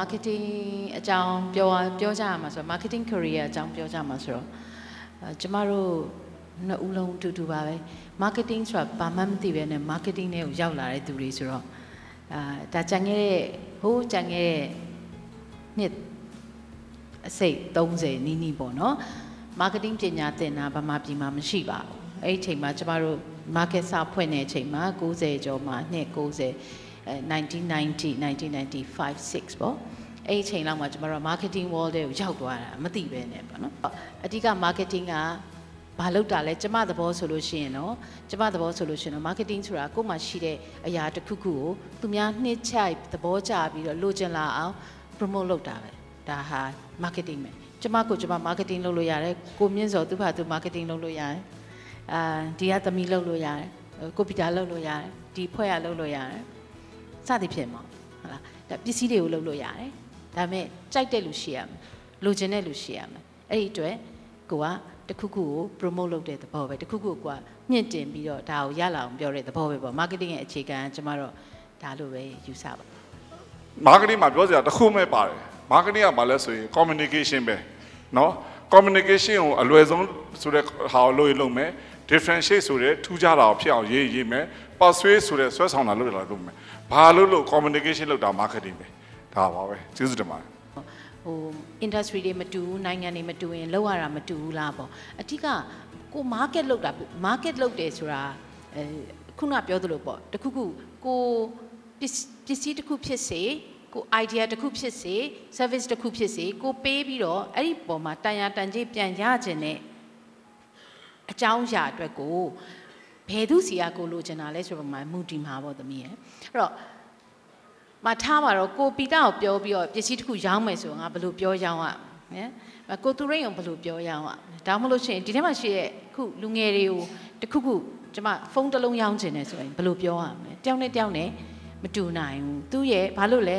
ကျမတို့ marketing အကြောင်းပြောပြောကြရမှာဆိုတော့ marketing career အကြောင်းပြောကြမှာဆိုတော့အဲကျမတို့နှစ်ဦးလုံးအတူတူပါပဲ marketing ဆိုတာဘာမှမသိပဲနဲ့ marketing နဲ့ကိုရောက်လာတဲ့သူတွေဆိုတော့အာဒါကြံခဲ့တဲ့ဟိုးကြံခဲ့တဲ့နှစ်အစိတ်30နီးနီးပေါ့နော် marketing ပညာသင်တာဗမာပြည်မှာမရှိပါဘူးအဲ့ဒီအချိန်မှာကျမတို့ market စဖွင့်တဲ့အချိန်မှာ90ကျော်မှာနှစ်90အဲ1990 1995 6ပေါ့ အဲ့ဒီအချိန်လောက်မှာကျမတို့ marketing world တွေကိုရောက်သွားတာမသိပဲနဲ့ပေါ့နော်အဓိက marketing ကဘာလုပ်တာလဲကျမသဘောဆိုလို့ရှိရင်တော့ကျမသဘောဆိုလို့ရှိရင်တော့ marketing ဆိုတာကိုယ်မှရှိတဲ့အရာတစ်ခုခုကိုသူများနှိမ့်ချိုက်သဘောကျပြီးတော့လိုချင်လာအောင် promote လုပ်တာပဲဒါဟာ marketing ပဲကျမကိုကျမ marketing လုပ်လို့ရတယ်ကိုမြင့်စောသူ့ဘာသူ marketing လုပ်လို့ရတယ်အာဒီကသမီးလုပ်လို့ရတယ်ကိုပီတာလုပ်လို့ရတယ်ဒီဖွဲ့ရလုပ်လို့ရတယ်စသည်ဖြင့်ပေါ့ဟုတ်လားဒါပစ္စည်းတွေကိုလုပ်လို့ရတယ် ဒါပေမဲ့ကြိုက်တဲ့လူရှိရမယ်လိုချင်တဲ့လူရှိရမယ်အဲ့ဒီအတွက်ကိုကတခုခုကို promote လုပ်တဲ့သဘောပဲတခုခုကမြင့်တင်ပြီးတော့ဒါကိုရလာအောင်ပြောတဲ့သဘောပဲပေါ့ marketing ရဲ့အခြေခံကကျမတို့ဒါလိုပဲယူဆပါ marketing မှာပြောစရာတစ်ခုမဲ့ပါတယ် marketing ကဘာလဲဆိုရင် communication ပဲเนาะ communication ကိုအလွယ်ဆုံးဆိုတဲ့ဟာကိုလုပ်ရင်လုပ်မယ် differentiate ဆိုတဲ့ထူးခြားတာကိုဖြစ်အောင်ရေးရေးမယ် persuade ဆိုတဲ့ဆွဲဆောင်တာလုပ်ရတာလုပ်မယ်ဘာလို့လို့ communication လုပ်တာ marketing ပဲ ဒါပါပဲကျေးဇူးတင်ပါတယ်ဟို industry တွေမတူဘူးနိုင်ငံတွေမတူရင်လောက်ရတာမတူဘူးလားပေါ့အထူးကကို market လောက်တာ market လောက်တယ်ဆိုတာအဲခုနပြောသလိုပေါ့တခုခုကိုပစ္စပစ္စည်းတစ်ခုဖြစ်စေကို idea တစ်ခုဖြစ်စေ service တစ်ခုဖြစ်စေကိုပေးပြီးတော့အဲ့ဒီပုံမှာတန်ရာတန်ကြီးပြန်ရခြင်းနဲ့အကြောင်းအရာအတွက်ကိုဘယ်သူစီကကိုလိုချင်တာလဲဆိုတော့မှမူတည်မှာပေါ့သမီးရဲ့အဲ့တော့ မထားပါတော့ကိုပီတာကိုပြောပြီးတော့ပစ္စည်းတစ်ခုရောင်းမယ်ဆိုရင်ငါဘယ်လိုပြောရောင်းရမလဲကိုသူရိန်ကိုဘယ်လိုပြောရောင်းရဒါမှမဟုတ်ရှင်ဒီထဲမှာရှိရဲ့ခုလူငယ်တွေကိုတခုခုကျွန်မဖုန်းတစ်လုံးရောင်းချင်တယ်ဆိုရင်ဘယ်လိုပြောရမလဲတယောက်နဲ့တယောက်နဲ့မတူနိုင်ဘူးသူရဲ့ဘာလို့လဲ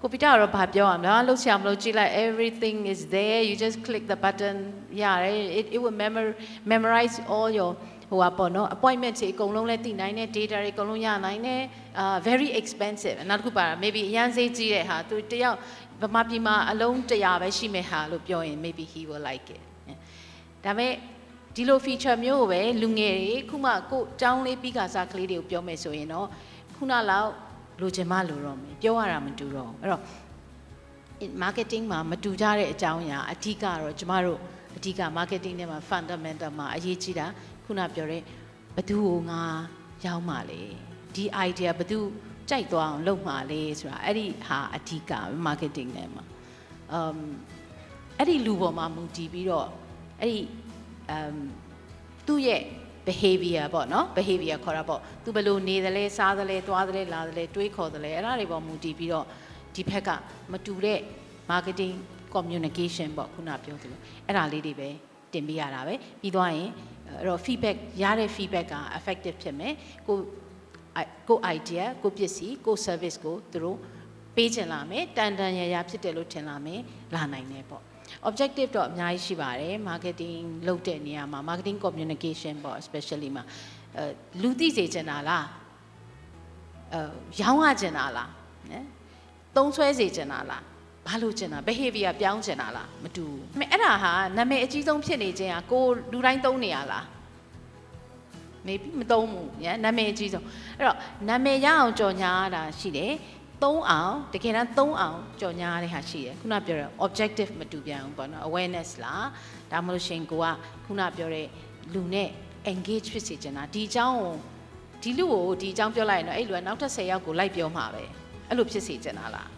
ကိုပီတာကတော့ဘာပြောရမလဲလှုပ်ရှားမလို့ကြည့်လိုက် everything is there you just click the button ရတယ် it it will memor memorize all your ဟိုကပေါ့နော် appointment တွေအကုန်လုံးလဲတည်နိုင်တယ် data တွေအကုန်လုံးရနိုင်တယ်အာ very expensive နောက်တစ်ခုပါ maybe အရန်ဈေးကြီးတဲ့ဟာသူတယောက်ဗမာပြည်မှာအလုံး100ပဲရှိမဲ့ဟာလို့ပြောရင် maybe he will like it ဒါပေမဲ့ဒီလို feature မျိုးကိုပဲလူငယ်တွေခုမှကိုအကြောင်းလေးပြီးကစားကလေးတွေကိုပြောမယ်ဆိုရင်တော့ခုနလောက်လိုချင်မှလိုတော့မယ်ပြောရတာမတူတော့အဲ့တော့ marketing မှာမတူကြတဲ့အကြောင်းအရာအဓိကတော့ကျမတို့အဓိက marketing ထဲမှာ fundamental မှာအရေးကြီးတာ ခုနပြောတဲ့ဘသူကိုငါရောက်မှလေဒီ idea ဘသူကြိုက်သွားအောင်လုပ်မှလေဆိုတာအဲ့ဒီဟာအဓိက marketing ထဲမှာ um အဲ့ဒီလူပေါ်မှာမူတည်ပြီးတော့အဲ့ဒီ um သူ့ရဲ့ behavior ပေါ့နော် behavior ခေါ်တာပေါ့သူဘယ်လိုနေသလဲစားသလဲသွားသလဲလာသလဲတွေးခေါ်သလဲအဲ့ဒါတွေပေါ်မူတည်ပြီးတော့ဒီဘက်ကမတူတဲ့ marketing communication ပေါ့ခုနပြောသလိုအဲ့ဒါလေးတွေပဲတင်ပေးရတာပဲပြီးသွားရင် အဲ့တော့ feedback ရတဲ့ feedback က effective ဖြစ်မယ်ကိုကို idea ကိုပစ္စည်းကို service ကိုသူတို့ပေးချင်လာမယ်တန်တန်ရရဖြစ်တယ်လို့ထင်လာမယ်လာနိုင်တယ်ပေါ့ objective တော့အများကြီးရှိပါတယ် marketing လုပ်တဲ့နေရာမှာ marketing communication ပေါ့ especially မှာအဲလူသိစေချင်တာလားအဲရောင်းရချင်တာလားနော်သုံးဆွဲစေချင်တာလား ဘာလို့ကျင်တာ behavior ပြောင်းကျင်တာလားမတူဘူးအဲ့ဒါဟာနာမည်အကြီးဆုံးဖြစ်နေခြင်းဟာကိုလူတိုင်းသုံးနေရလား maybe မသုံးဘူးညနာမည်အကြီးဆုံးအဲ့တော့နာမည်ရအောင်ကြော်ညာတာရှိတယ်သုံးအောင်တကယ်တမ်းသုံးအောင်ကြော်ညာရတဲ့ဟာရှိတယ်ခုနပြောတဲ့ objective မတူပြန်ဘူးပေါ့နော် awareness လားဒါမှမဟုတ်ရှင်ကိုကခုနပြောတဲ့လူနဲ့ engage ဖြစ်စေချင်တာဒီအကြောင်းကိုဒီလူကိုဒီအကြောင်းပြောလိုက်ရင်တော့အဲ့လူကနောက်ထပ်10ယောက်ကိုလိုက်ပြောမှာပဲအဲ့လိုဖြစ်စေချင်တာလား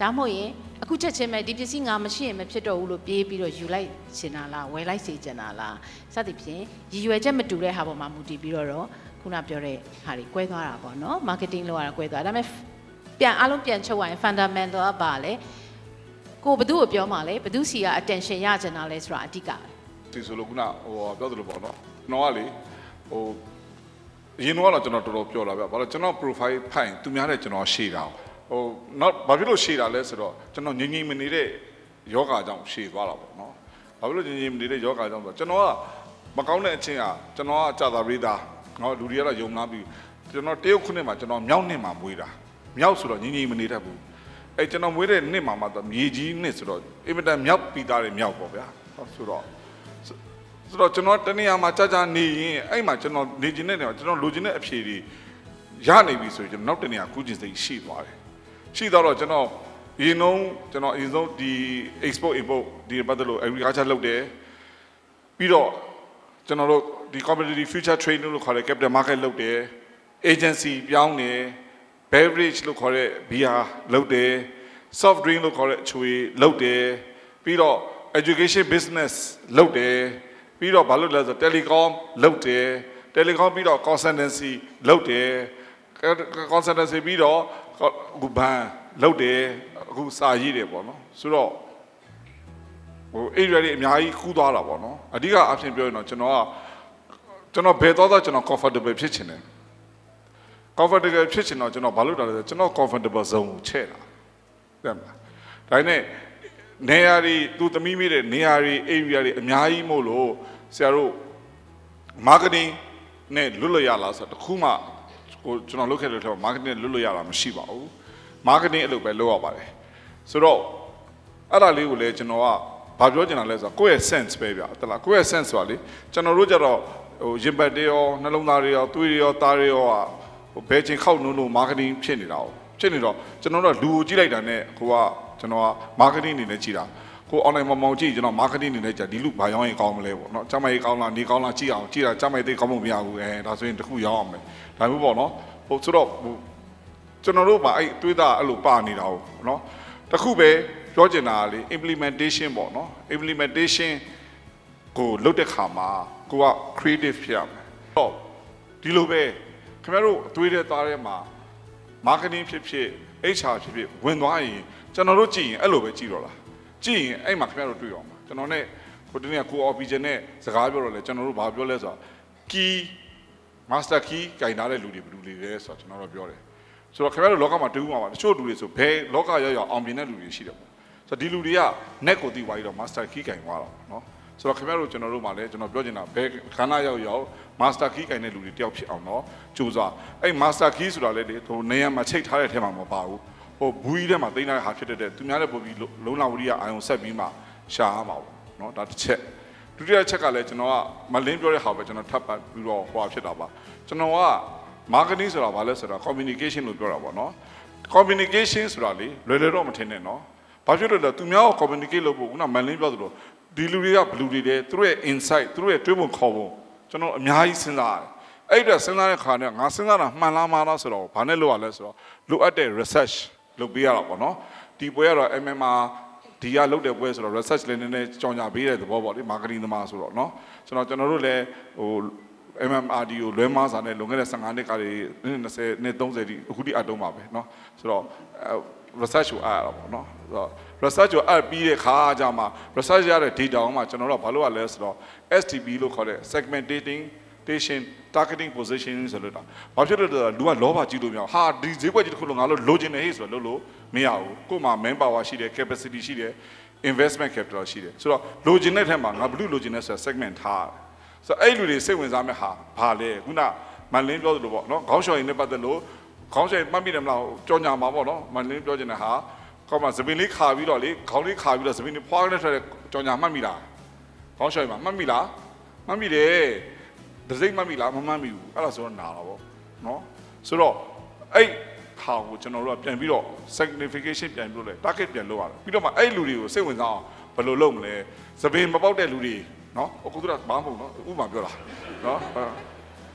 ဒါမှမဟုတ်ရင်အခုချက်ချင်းပဲဒီပစ္စည်းငါမရှိရင်မဖြစ်တော့ဘူးလို့ပြေးပြီးတော့ယူလိုက်ချင်တာလားဝယ်လိုက်စေချင်တာလားစသဖြင့်ရည်ရွယ်ချက်မတူတဲ့ဟာပေါ်မှာမူတည်ပြီးတော့ခုနပြောတဲ့ဟာတွေကွဲသွားတာပေါ့နော် marketing လုပ်ရတာကွဲသွားဒါပေမဲ့ပြန်အားလုံးပြန်ချုပ်ရရင် fundamental ကပါလေကိုဘသူ့ကိုပြောမှလဲဘသူစီက attention ရချင်တာလဲဆိုတာအဓိကပဲဒီဆိုလို့ခုနဟိုပြောသလိုပေါ့နော်ကျွန်တော်ကလေဟိုအရင်တော့ကျွန်တော်တော်တော်ပြောလာဗျဘာလို့ကျွန်တော် profile ဖိုင်သူများတဲ့ကျွန်တော်ရှေ့တာ ဟို not ဘာဖြစ်လို့ရှေ့တာလဲဆိုတော့ကျွန်တော်ငြိမ်ငြိမ်မနေတဲ့ယောဂကြောင့်ရှေ့သွားတာပေါ့နော်ဘာဖြစ်လို့ငြိမ်ငြိမ်မနေတဲ့ယောဂကြောင့်ဆိုတော့ကျွန်တော်ကမကောင်းတဲ့အချင်းကကျွန်တော်ကကြာသာပေးတာငေါလူတွေကတော့ယုံနာပြီးကျွန်တော်တရုတ်ခုနှစ်မှာကျွန်တော်မြောက်နှစ်မှာမွေးတာမြောက်ဆိုတော့ငြိမ်ငြိမ်မနေတတ်ဘူးအဲကျွန်တော်မွေးတဲ့နှစ်မှာမှတော့မြေကြီးနှစ်ဆိုတော့အင်မတန်မြောက်ပြီးသားတွေမြောက်ပေါ့ဗျာဟောဆိုတော့ဆိုတော့ကျွန်တော်တနေရာမှာကြာကြာနေရင်အဲ့မှာကျွန်တော်နေခြင်းတဲ့နေရာကျွန်တော်လိုချင်တဲ့အဖြေတွေရနေပြီဆိုရင်ကျွန်တော်နောက်တနေရာကူးခြင်းစိတ်ရှိသွားတယ် ရှိတော့တော့ကျွန်တော်ရင်လုံးကျွန်တော်အရင်ဆုံးဒီ export import ဒီပတ်သက်လို့ agriculture လုပ်တယ်ပြီးတော့ကျွန်တော်တို့ဒီ commodity future trading လို့ခေါ်တဲ့ capital market လုပ်တယ် agency ပြောင်းတယ် beverage လို့ခေါ်တဲ့ beer လုပ်တယ် soft drink လို့ခေါ်တဲ့အချွေလုပ်တယ်ပြီးတော့ education business လုပ်တယ်ပြီးတော့ဘာလုပ်လဲဆို telecom လုပ်တယ် telecom ပြီးတော့ consultancy လုပ်တယ် consultancy ပြီးတော့ အခုဘန်လုပ်တယ်အခုစာရေးတယ်ပေါ့နော်ဆိုတော့ဟို area တွေအများကြီးကူးသွားတာပေါ့နော်အဓိကအဖြစ်ပြောရင်တော့ကျွန်တော်ကကျွန်တော်ဘယ်တော့တော့ကျွန်တော် comfortable ဖြစ်ချင်တယ် comfortable ဖြစ်ချင်တော့ကျွန်တော်ဘာလုပ်တာလဲဆိုကျွန်တော် comfortable zone ကိုချဲ့တာသိမလားဒါနဲ့နေရာတွေသူသမီးမိတဲ့နေရာတွေ area တွေအများကြီးမို့လို့ဆရာတို့ marketing နဲ့လွတ်လွတ်ရလားဆိုတော့တခုမှ ဟိုကျွန်တော်လုပ်ခဲ့လို့တော့ marketing နဲ့လွတ်လွတ်ရတာမရှိပါဘူး marketing အဲ့လိုပဲလုပ်ရပါတယ်ဆိုတော့အဲ့ဒါလေးကိုလည်းကျွန်တော်ကဘာပြောချင်တာလဲဆိုတော့ကိုယ့်ရဲ့ sense ပဲဗျာတလားကိုယ့်ရဲ့ sense ဆိုတာလေကျွန်တော်တို့ကြတော့ဟိုရင်ပတ်တွေရောနှလုံးသားတွေရောသွေးတွေရောသားတွေရောဟိုဘယ်ချိန်ခောက်နုံနုံ marketing ဖြစ်နေတာ哦ဖြစ်နေတော့ကျွန်တော်တို့လူကိုကြည့်လိုက်တာနဲ့ကိုကကျွန်တော်က marketing အနေနဲ့ကြည့်တာ ကို online မမောင်ကြည့်ကျွန်တော် marketing အနေနဲ့ကြည့်ဒီလူဘာရောင်းရင်ကောင်းမလဲပေါ့နော်ကျမကြီးကောင်းလားနေကောင်းလားကြည့်အောင်ကြည့်တာကျမကြီးသိကောင်းမှုမရဘူးအဲဒါဆိုရင်တခုရောင်းအောင်မယ်ဒါမျိုးပေါ့နော်ဟိုဆိုတော့ဟိုကျွန်တော်တို့မှာအဲ့တွေးတာအဲ့လိုပါနေတာ哦နော်တခုပဲပြောချင်တာကလေ implementation ပေါ့နော် implementation ကိုလုပ်တဲ့ခါမှာကိုက creative ဖြစ်ရမယ်တော့ဒီလိုပဲခင်ဗျားတို့အသွေးတဲ့သားထဲမှာ marketing ဖြစ်ဖြစ် HR ဖြစ်ဖြစ်ဝင်သွားရင်ကျွန်တော်တို့ကြည့်ရင်အဲ့လိုပဲကြည့်တော့လား ကြည့်ရင်အဲ့မှာခင်ဗျားတို့တွေ့အောင်ပါကျွန်တော်နဲ့ကိုတနေ့ကကို operation နဲ့စကားပြောတော့လေကျွန်တော်တို့ဘာပြောလဲဆိုတော့ key master key ကင်ထားတဲ့လူတွေဘယ်လူတွေလဲဆိုတော့ကျွန်တော်တို့ပြောတယ်ဆိုတော့ခင်ဗျားတို့လောကမှာတူးမှာပါတချို့လူတွေဆိုဘယ်လောကရောက်ရောက်အောင်မြင်တဲ့လူတွေရှိတယ်ပေါ့ဆိုတော့ဒီလူတွေက net ကိုသိသွားပြီးတော့ master key ကင်သွားတော့เนาะဆိုတော့ခင်ဗျားတို့ကျွန်တော်တို့မှလည်းကျွန်တော်ပြောချင်တာဘယ်ခန္ဓာရောက်ရောက် master key ကင်တဲ့လူတွေတယောက်ဖြစ်အောင်တော့ကြိုးစားအဲ့ master key ဆိုတာလေဟိုနေရာမှာချိတ်ထားတဲ့ထဲမှာမပါဘူး ဟိုဘူးကြီးထဲမှာတိန်းလိုက်ဟာဖြစ်တဲ့တဲ့သူများတဲ့ပုံပြီးလုံလဝရိယအာယုံဆက်ပြီးမှရှာရမှာပေါ့နော်ဒါတစ်ချက်ဒုတိယချက်ကလည်းကျွန်တော်ကမလင်းပြောတဲ့ဟာပဲကျွန်တော်ထပ်ပတ်ပြီးတော့ဟိုဖြစ်တာပါကျွန်တော်က marketing ဆိုတာဘာလဲဆိုတာ communication လို့ပြောတာပေါ့နော် communication ဆိုတာလေလွယ်လွယ်တော့မထင်နဲ့နော်ဘာဖြစ်လို့လဲသူများကို communicate လုပ်ဖို့ခုနမန်လင်းပြောသလိုဒီလူတွေကဘလူတွေတဲ့သူတို့ရဲ့ insight သူတို့ရဲ့တွေးပုံခေါ်ပုံကျွန်တော်အများကြီးစဉ်းစားရတယ်အဲ့ဒါစဉ်းစားတဲ့ခါနဲ့ငါစဉ်းစားတာမှန်လားမှားလားဆိုတော့ဘာနဲ့လုပ်ရလဲဆိုတော့လိုအပ်တဲ့ research လုပ်ပေးရတာပေါ့နော်ဒီပွဲကတော့ MMR ဒီကလုပ်တဲ့ပွဲဆိုတော့ research လည်းနည်းနည်းကြောင်ညာပေးတဲ့သဘောပေါ့လေ marketing သမားဆိုတော့เนาะကျွန်တော်ကျွန်တော်တို့လည်းဟို MMRD ကိုလွဲမားစာနဲ့လွန်ခဲ့တဲ့15နှစ်ကလေး20နှစ်30ဒီအခုထိအတုံးပါပဲเนาะဆိုတော့ research ကိုအားရတာပေါ့เนาะဆိုတော့ research ကိုအားပြီးတဲ့ခါကျမှ research ရတဲ့ data အောင်မှကျွန်တော်တို့ကဘာလို့ရလဲဆိုတော့ STP လို့ခေါ်တဲ့ segmenting station targeting positioning ဆိုလို့တာဘာဖြစ်လို့လဲလူကလောဘကြီးလို့မရဟာဒီဈေးကွက်ကြီးတစ်ခုလုံးငါတို့လိုချင်တယ်ဟေ့ဆိုတော့လို့လို့မရဘူးကို့မှာ main power ရှိတယ် capacity ရှိတယ် investment capital ရှိတယ်ဆိုတော့လိုချင်တဲ့ထက်မှာငါဘလို့လိုချင်တဲ့ဆိုတော့ segment ထားတယ်ဆိုတော့အဲ့လူတွေစိတ်ဝင်စားမဲ့ဟာဘာလဲခုနမန်လင်းပြောသလိုပေါ့နော်ခေါင်းလျှော်ရင်နဲ့ပတ်သက်လို့ခေါင်းလျှော်မှတ်မိတယ်မလားကြောညာမှာပေါ့နော်မန်လင်းပြောချင်တဲ့ဟာကောင်းမှသပင်လေးခါပြီးတော့လေခေါင်းလေးခါပြီးတော့သပင်လေးဖွားနဲ့ထွက်တဲ့ကြောညာမှတ်မိလားခေါင်းလျှော်ရင်မှတ်မိလားမှတ်မိတယ် ဒစိမ့်မှတ်မိလားမမှတ်မိဘူးအဲ့ဒါဆိုတော့နာတာပေါ့နော်ဆိုတော့အဲ့ဟာကိုကျွန်တော်တို့ကပြန်ပြီးတော့ signification ပြန်ပြီးတော့လေ target ပြန်လုပ်ရတယ်ပြီးတော့မှအဲ့လူတွေကိုစိတ်ဝင်စားအောင်ဘယ်လိုလုပ်မလဲသပင်မပေါက်တဲ့လူတွေနော်အခုတို့ကဘာမှမဟုတ်နော်ဥပမာပြောတာနော်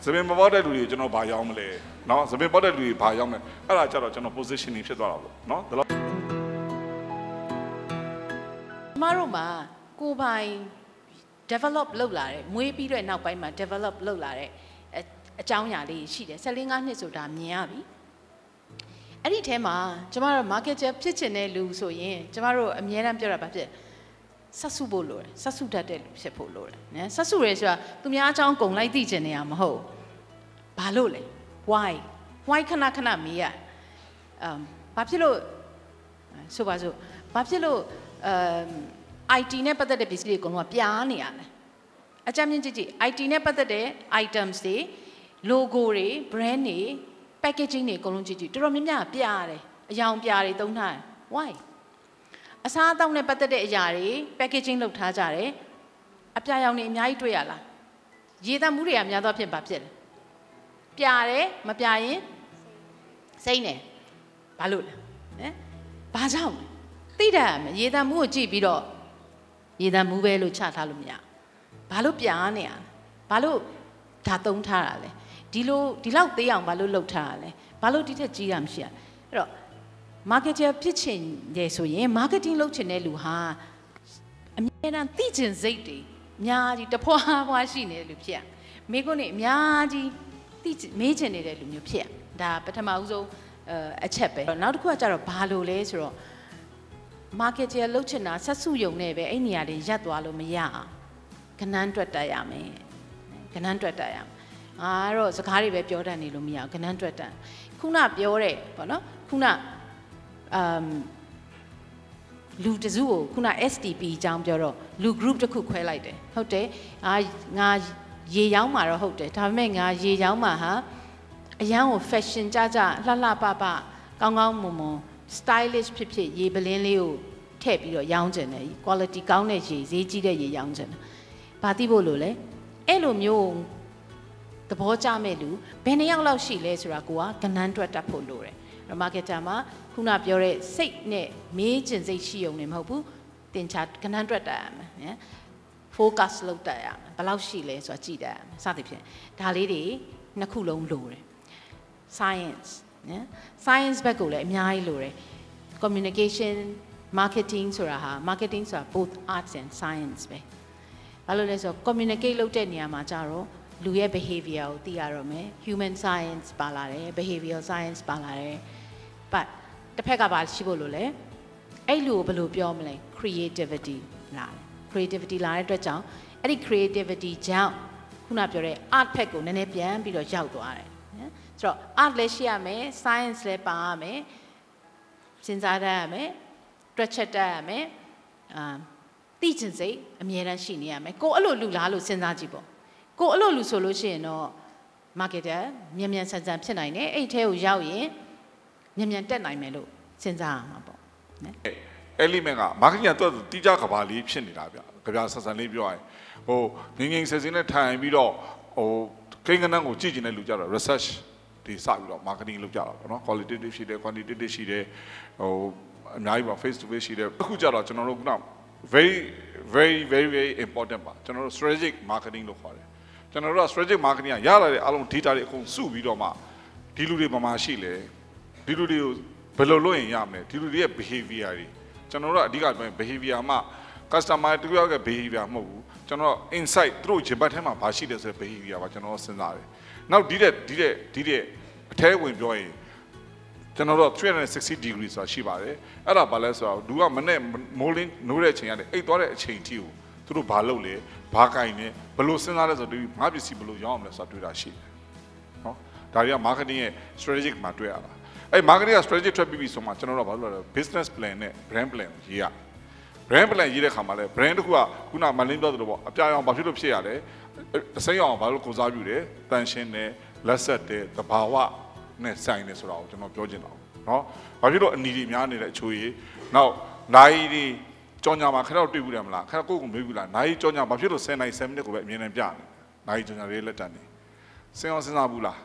သပင်မပေါက်တဲ့လူတွေကျွန်တော်ဘာရောက်မလဲနော်သပင်ပေါက်တဲ့လူတွေဘာရောက်မလဲအဲ့ဒါကြတော့ကျွန်တော် positioning ဖြစ်သွားတာပေါ့နော်ဒါတော့ကျမတို့မှာကိုယ်ပိုင် develop လုပ်လာတဲ့မွေးပြီးတဲ့နောက်ပိုင်းမှာ develop လုပ်လာတဲ့အအကြောင်းအရာလေးရှိတယ်14ငါးနှစ်ဆိုတာမြင်ရပြီအဲ့ဒီထဲမှာကျမတို့ marketer ဖြစ်ချင်တဲ့လူဆိုရင်ကျမတို့အများအားပြောတာဘာဖြစ်ဆက်စုဖို့လိုတယ်ဆက်စုတတ်တဲ့လူဖြစ်ဖို့လိုတယ်နော်ဆက်စုရဲဆိုတာသူများအကြောင်းကုံလိုက်သိချင်နေရမဟုတ်ဘာလို့လဲ why why ခဏခဏမေးရအမ်ဘာဖြစ်လို့ဆိုပါစို့ဘာဖြစ်လို့အမ် IT နဲ့ပတ်သက်တဲ့ပစ္စည်းတွေအကုန်လုံးကပြားနေရတယ်အကြမ်းမြင့်ကြည့်ကြည့် IT နဲ့ပတ်သက်တဲ့ items တွေ logo တွေ brand တွေ packaging တွေအကုန်လုံးကြည့်ကြည့်တော်တော်များများပြားတယ်အယောင်ပြားတွေသုံးထားတယ် why အစားအသောက်နဲ့ပတ်သက်တဲ့အရာတွေ packaging လုပ်ထားကြတယ်အပြာရောင်တွေအများကြီးတွေ့ရလားရေသမှုတွေကများသောဖြင့်ဘာဖြစ်လဲပြာတယ်မပြာရင်စိမ့်တယ်ဘာလို့လဲဟမ်ဘာကြောင့်လဲသိတတ်ရမယ်ရေသမှုကိုကြည့်ပြီးတော့ ရေသမှုပဲလို့ချထားလို့မရဘာလို့ပြာနေရလဲဘာလို့ဒါသုံးထားတာလဲဒီလိုဒီလောက်သေးအောင်ဘာလို့လှုပ်ထားတာလဲဘာလို့ဒီထက်ကြီးတာမရှိရအဲ့တော့ marketer ဖြစ်ချင်တယ်ဆိုရင် marketing လုပ်ချင်တဲ့လူဟာအမြဲတမ်းသိချင်စိတ်တွေအများကြီးတဖွာဖွာရှိနေတဲ့လူဖြစ်ရမိကုန်းနေအများကြီးသိမေးချင်နေတဲ့လူမျိုးဖြစ်ရဒါပထမဦးဆုံးအချက်ပဲနောက်တစ်ခုကကြတော့ဘာလို့လဲဆိုတော့ marketer လုပ်ချင်တာဆက်စုယုံနဲ့ပဲအဲ့နေရာတွေရပ်သွားလို့မရအောင်ကနန်းတွက်တက်ရမယ်ကနန်းတွက်တက်ရမယ်အားတော့စကားတွေပဲပြောတတ်နေလို့မရအောင်ကနန်းတွက်တက်ခုနပြောတဲ့ပေါ့နော်ခုနအမ်လူတစုကိုခုန STP အကြောင်းပြောတော့လူ group တစ်ခုခွဲလိုက်တယ်ဟုတ်တယ်အာငါရေရောင်းမှာတော့ဟုတ်တယ်ဒါပေမဲ့ငါရေရောင်းမှာဟာအရန်ကို fashion ကြကြလှလှပပကောင်းကောင်းမွန်မွန် stylish ဖြစ်ဖြစ်ရေပလင်းလေးကိုထည့်ပြီးတော့ရောင်းကျင်တယ် quality ကောင်းတဲ့ရေဈေးကြီးတဲ့ရေရောင်းကျင်တယ်ဘာသိဖို့လို့လဲအဲ့လိုမျိုးသဘောကျမဲ့လူဘယ်နှယောက်လောက်ရှိလဲဆိုတာကိုကကနန်းတွက်တတ်ဖို့လိုတယ်မာကက်တာမှာခုနပြောတဲ့စိတ်နဲ့မေးကျင်စိတ်ရှိုံနေမဟုတ်ဘူးတင်ချာကနန်းတွက်တတ်ရမယ်နော် focus လုပ်တတ်ရမယ်ဘယ်လောက်ရှိလဲဆိုတာကြည့်တတ်ရမယ်စသဖြင့်ဒါလေးတွေနှစ်ခုလုံးလိုတယ် science နော် science ဘက်ကိုလည်းအများကြီးလိုတယ် communication marketing ဆိုတာဟာ marketing ဆိုတာ both arts and science ပဲဘာလို့လဲဆိုတော့ communicate လုပ်တဲ့နေရာမှာကြတော့လူရဲ့ behavior ကိုသိရတော့မယ် human science ပါလာတယ် behavior science ပါလာတယ် but တစ်ဖက်ကပါရှိဖို့လို့လဲအဲ့လူကိုဘယ်လိုပြောမလဲ creativity လာတယ် creativity လာတဲ့အတွက်ကြောင့်အဲ့ဒီ creativity ကြောင့်ခုနပြောတဲ့ art ဖက်ကိုနည်းနည်းပြန်ပြီးတော့ရောက်သွားတယ်နော် ဆိုတော့ art လည်းရှိရမယ် science လည်းပါရမယ်စဉ်းစားတတ်ရမယ်တွက်ချက်တတ်ရမယ်အာသိချင်စိတ်အမြဲတမ်းရှိနေရမယ်ကိုအဲ့လိုလူလားလို့စဉ်းစားကြည့်ပေါ့ကိုအဲ့လိုလူဆိုလို့ရှိရင်တော့ marketer မြန်မြန်ဆန်ဆန်ဖြစ်နိုင်တယ်အဲ့ထဲကိုရောက်ရင်မြန်မြန်တက်နိုင်မယ်လို့စဉ်းစားရမှာပေါ့နော် element က marketing ကတော့တိကျကဘာလေးဖြစ်နေတာဗျကြပြဆက်ဆံလေးပြောရရင်ဟိုငငငဆယ်စင်းနဲ့ထိုင်ပြီးတော့ဟိုကိန်းကနန်းကိုကြည့်ကျင်တဲ့လူကြတော့ research ဒီစပြီးတော့ marketing လုပ်ကြတာပေါ့နော် qualitative ရှိတယ် quantitative ရှိတယ်ဟိုအများကြီးပါ face to face ရှိတယ်အခုကြတော့ကျွန်တော်တို့က very very very very important ပါကျွန်တော်တို့ strategic marketing လို့ခေါ်တယ်ကျွန်တော်တို့က strategic marketing ကရလာတဲ့အလုံး data တွေအကုန်စုပြီးတော့မှဒီလူတွေဘာမှရှိလဲဒီလူတွေကိုဘယ်လိုလုပ်ရင်ရမလဲဒီလူတွေရဲ့ behavior တွေကျွန်တော်တို့ကအဓိကပြောရင် behavior မှာ customer တူရောက်တဲ့ behavior မဟုတ်ဘူးကျွန်တော် insight သူတို့ဂျင်ဘတ်ထဲမှာဘာရှိတယ်ဆိုတဲ့ behavior ပါကျွန်တော်စဉ်းစားတယ် နောက်ဒီတဲ့ဒီတဲ့ဒီတဲ့အထဲဝင်ပြောရင်ကျွန်တော်တို့360 degree ဆိုတာရှိပါတယ်အဲ့ဒါဘာလဲဆိုတော့လူကမနဲ့မိုးလင်းနိုးတဲ့အချိန်ရတယ်အိတ်သွားတဲ့အချိန်ထိကိုသူတို့ဘာလုပ်လဲဘာကင်လဲဘယ်လိုစဉ်းစားလဲဆိုတော့ဒီငါပစ္စည်းဘယ်လိုရောင်းအောင်လဲဆိုတာတွေ့တာရှိတယ်နော်ဒါတွေက marketing ရဲ့ strategic မှာတွေ့ရတာအဲ့ marketing က strategic ထွက်ပြီးပြီဆိုမှကျွန်တော်တို့ဘာလို့လဲ business plan နဲ့ brand plan ရေးရ brand plan ရေးတဲ့ခါမှာလဲ brand တစ်ခုကခုနမလင်းပြောသလိုပေါ့အပြာရောင်ဘာဖြစ်လို့ဖြစ်ရလဲအ စိမ်းရောင်ဘာလို့ကိုစားပြုတယ်တန်ရှင်းတယ်လက်ဆက်တယ်တဘာဝနဲ့ဆိုင်တယ်ဆိုတာကိုကျွန်တော်ပြောချင်တာပေါ့နော်ဘာဖြစ်လို့အနီတွေများနေတဲ့အချိုးကြီးနောက်နိုင်တွေကြောင်ညာမှာခဏတော့တွေ့ဘူးတယ်မလားခဏကိုယ့်ကိုမေးဘူးလားနိုင်ကြောင်ညာဘာဖြစ်လို့10နိုင်7မိနစ်ကိုပဲအမြင်နဲ့ပြနေနိုင်ကြောင်ညာလေးလက်တန်နေစဉ်းအောင်စဉ်းစားဘူးလား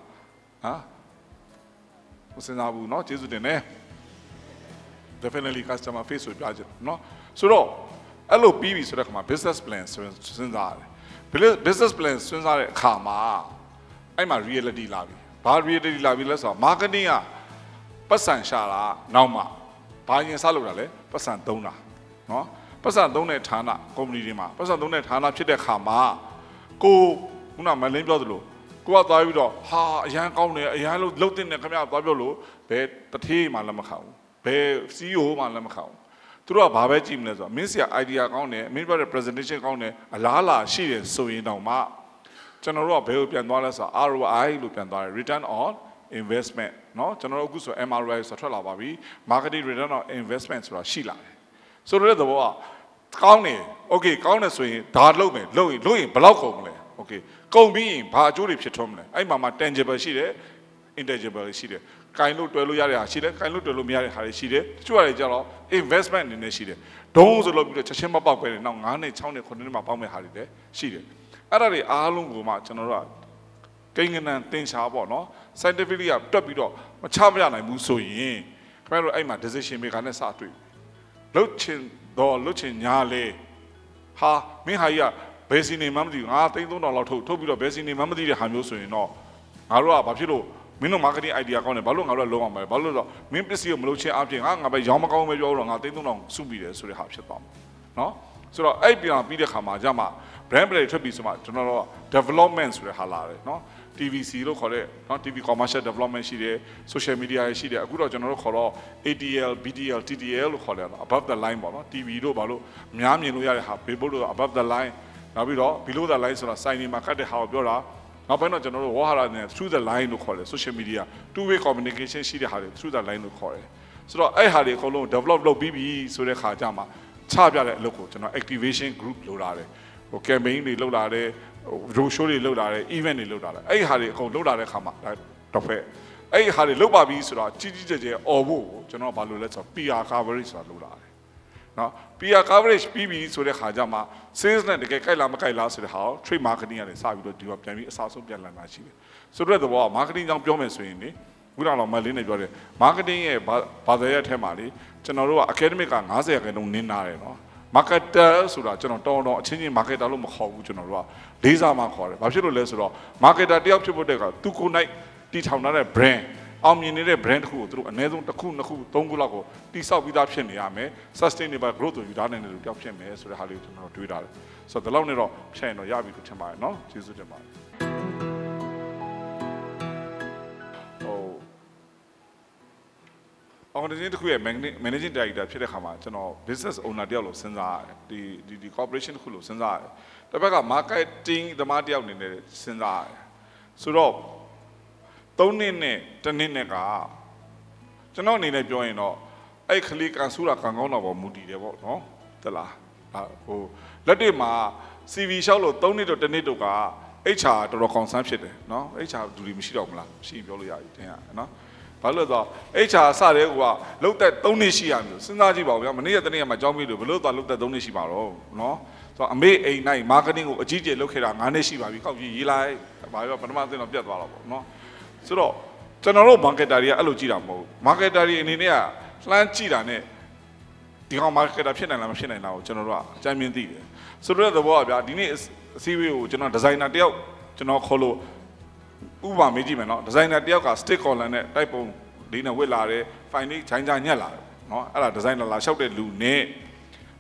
ဟမ်စဉ်းစားဘူးเนาะကျေးဇူးတင်တယ် definitely customer face ဆိုပြချင်เนาะဆိုတော့အဲ့လိုပြီးပြီဆိုတဲ့အခါမှာ business plan စဉ်းစားရတယ် business plan စဉ်းစားတဲ့အခါမှာအဲ့မှာ reality လာပြီ။ဘာ reality လာပြီလဲဆိုတော့ marketing ကပတ်စံရှာတာနောက်မှဘာရင်စလုပ်တာလဲပတ်စံသုံးတာနော်ပတ်စံသုံးတဲ့ဌာနကုမ္ပဏီတွေမှာပတ်စံသုံးတဲ့ဌာနဖြစ်တဲ့ခါမှာကိုခုနမလင်းပြောသလိုကိုကသွားပြီးတော့ဟာအရန်ကောင်းတယ်အရန်လို့လှုပ်တင်တယ်ခင်ဗျာသွားပြောလို့ဘယ်တထေးမှလည်းမခံဘူးဘယ် CEO မှလည်းမခံဘူး သူတို့ကဘာပဲကြည့်မလဲဆိုတော့မင်းဆရာ idea ကောင်းတယ်မင်းပြောတဲ့ presentation ကောင်းတယ်အလားလာရှိတယ်ဆိုရင်တော့မှကျွန်တော်တို့ကဘယ်ကိုပြန်သွားလဲဆိုတော့ ROI လို့ပြန်သွားတယ် return on investment เนาะကျွန်တော်တို့အခုဆို MROI ဆိုထွက်လာပါပြီ marketing return on investment ဆိုတာရှိလာတယ်ဆိုတော့တဲ့ဘောကကောင်းတယ် okay ကောင်းတယ်ဆိုရင်ဒါလုပ်မယ်လုပ်ရင်လုပ်ရင်ဘယ်လောက်ကုန်မလဲ okay ကုန်ပြီးရင်ဘာအကျိုးတွေဖြစ်ထွန်းမလဲအဲ့မှာမှာ tangible ရှိတယ် intangible တွေရှိတယ်။ ကင်လို့တွဲလို့ရတဲ့ဟာရှိတယ်။ကင်လို့တွဲလို့မရတဲ့ဟာတွေရှိတယ်။တချို့ဟာတွေကျတော့ investment အနေနဲ့ရှိတယ်။ဒုံးဆိုလို့ပြီးတော့ချက်ချင်းမပေါက်ပဲနဲ့နောက်9နှစ်6နှစ်9နှစ်မှပေါက်မဲ့ဟာတွေလည်းရှိတယ်။အဲ့ဒါတွေအားလုံးကိုမှကျွန်တော်တို့ကကိန်းကနန်သင်ရှားပေါ့နော် scientifically ကတွက်ပြီးတော့မချမရနိုင်ဘူးဆိုရင်ခင်ဗျားတို့အဲ့မှာ decision maker နဲ့စတွေ့လှုပ်ချင်တော့လှုပ်ချင်ညာလေဟာမင်းဟာကြီးကဘယ်စီနေမှမသိဘူးငါသိန်း3000လောက်ထုတ်ထုတ်ပြီးတော့ဘယ်စီနေမှမသိတဲ့ဟာမျိုးဆိုရင်တော့ငါတို့ကဘာဖြစ်လို့ မင်းတို့ marketing idea ကောင်းတယ်ဘာလို့ငါတို့ကလုံးအောင်မလဲဘာလို့လဲဆိုတော့မင်းပစ္စည်းကိုမလုပ်ချင်အပြင်ငါငါပဲရောင်းမကောင်းပဲပြောတော့ငါသိန်း3000စုပြီးတယ်ဆိုတဲ့ဟာဖြစ်သွားမှာနော်ဆိုတော့အဲ့ပြန်ပြီးတဲ့ခါမှာကြမှာ brand play ထွက်ပြီးဆိုမှကျွန်တော်တို့ development ဆိုတဲ့ဟာလာတယ်နော် TVC လို့ခေါ်တဲ့နော် TV commercial development ရှိတယ် social media ရှိတယ်အခုတော့ကျွန်တော်တို့ခေါ်တော့ ATL BTL TTL လို့ခေါ်တယ်နော် above the line ပေါ့နော် TV တို့ဘာလို့အများမြင်လို့ရတဲ့ဟာ billboard တို့ above the line နောက်ပြီးတော့ below the line ဆိုတာ sign တွေမှာကတ်တဲ့ဟာကိုပြောတာ နောက်ပိုင်းတော့ကျွန်တော်တို့ဝါဟာရနဲ့ through the line လို့ခေါ်တယ် social media two way communication ရှိတဲ့ဟာတွေ through the line လို့ခေါ်တယ်ဆိုတော့အဲ့ဟာတွေအကုန်လုံး develop လုပ်ပြီးပြီဆိုတဲ့ခါကျမှချပြတဲ့အလုပ်ကိုကျွန်တော် activation group လို့လာတယ်ဟို campaign တွေလုပ်လာတယ်ဟို road show တွေလုပ်လာတယ် event တွေလုပ်လာတယ်အဲ့ဒီဟာတွေအကုန်လုပ်လာတဲ့ခါမှာတော့ဖက်အဲ့ဒီဟာတွေလုပ်ပါပြီဆိုတော့ကြီးကြီးကျယ်ကျယ်អော်ဖို့ကိုကျွန်တော်ဘာလို့လဲဆိုတော့ PR coverage ဆိုတာလုပ်လာတယ် နော် PR coverage ပြီးပြီဆိုတဲ့ခါကျမှ sales နဲ့တကယ်ကြိုက်လားမကြိုက်လားဆိုတဲ့ဟာကို trade marketing ကနေစပြီးတော့ဒီကပြန်ပြီးအစားဆုံးပြန်လာတာရှိတယ်ဆိုတော့တဲ့ဘောက marketing ကြောင့်ပြောမယ်ဆိုရင်လေခုနကတော့မလေးနဲ့ပြောတယ် marketing ရဲ့ဘာသာရပ်ထဲမှာလေကျွန်တော်တို့က academic က90ရာခိုင်နှုန်းနင်းနာတယ်နော် marketer ဆိုတာကျွန်တော်တော်တော်အချင်းချင်း marketer လို့မခေါ်ဘူးကျွန်တော်တို့ကလေးစားမှခေါ်တယ်။ဘာဖြစ်လို့လဲဆိုတော့ marketer တယောက်ဖြစ်ဖို့တဲ့ကသူကိုယ်၌တီထောင်ထားတဲ့ brand အောင်မြင်နေတဲ့ brand တစ်ခုကိုသူတို့အနည်းဆုံးတစ်ခုနှစ်ခုသုံးခုလောက်ကိုတိစောက်ပြီးသားဖြစ်နေရမယ်။ sustainable growth ကိုယူထားနိုင်တဲ့လူတယောက်ဖြစ်မယ်ဆိုတဲ့ဟာလေးကိုကျွန်တော်တွေးထားတယ်။ဆိုတော့ဒီလောက်နဲ့တော့ဖြတ်ရင်တော့ရပြီလို့ထင်ပါတယ်နော်။ကျေးဇူးတင်ပါတယ်။ဟို organization တစ်ခုရဲ့ managing director ဖြစ်တဲ့ခါမှာကျွန်တော် business owner တယောက်လို့စဉ်းစားရတယ်ဒီဒီဒီ corporation တစ်ခုလို့စဉ်းစားရတယ်တစ်ဘက်က marketing သမားတယောက်အနေနဲ့စဉ်းစားရတယ်ဆိုတော့ ၃နှစ်နဲ့တစ်နှစ်နဲ့ကကျွန်တော်အနေနဲ့ပြောရင်တော့အဲ့ခလေးကန်ဆူတာကန်ကောင်းတော့ပေါ်မူတည်တယ်ပေါ့နော်တလားဟိုလက်တွေ့မှာ CV လျှောက်လို့၃နှစ်တော့တစ်နှစ်တော့က HR တော်တော် concern ဖြစ်တယ်နော် HR လူတွေမရှိတော့ဘူးလားမရှိပြောလို့ရပြီတင်ရနော်ဘာလို့လဲဆိုတော့ HR စတဲ့ကွာလုတ်သက်3နှစ်ရှိရမျိုးစဉ်းစားကြည့်ပါဦးဗျာမနေ့ကတနေ့ကမှကြောင်းပြီးလို့ဘလို့သွားလုတ်သက်3နှစ်ရှိပါတော့နော်ဆိုတော့အမေအိမ်နိုင် marketing ကိုအကြီးကျယ်လုပ်ခဲ့တာ9နှစ်ရှိပါပြီခောက်ကြီးရေးလိုက်ဘာပြောပထမအသင်းတော့ပြတ်သွားတော့ပေါ့နော် ဆိုတော့ကျွန်တော်တို့ marketer တွေကအဲ့လိုကြည့်တာမဟုတ်ဘူး marketer တွေအနေနဲ့ကလှမ်းကြည့်တာနဲ့ဒီကောင် marketer ဖြစ်နိုင်လားမဖြစ်နိုင်လားကိုကျွန်တော်တို့ကအကြမ်းမြင်သိတယ်ဆိုတော့သဘောကဗျာဒီနေ့အစည်းအဝေးကိုကျွန်တော်ဒီဇိုင်နာတယောက်ကျွန်တော်ခေါ်လို့ဥပမာမေးကြည့်မယ်နော်ဒီဇိုင်နာတယောက်က stick collar နဲ့တိုက်ပုံလေးနဲ့ဝစ်လာတယ် fine လေးဂျိုင်းဂျာညက်လာတယ်နော်အဲ့ဒါဒီဇိုင်နာလာလျှောက်တဲ့လူနဲ့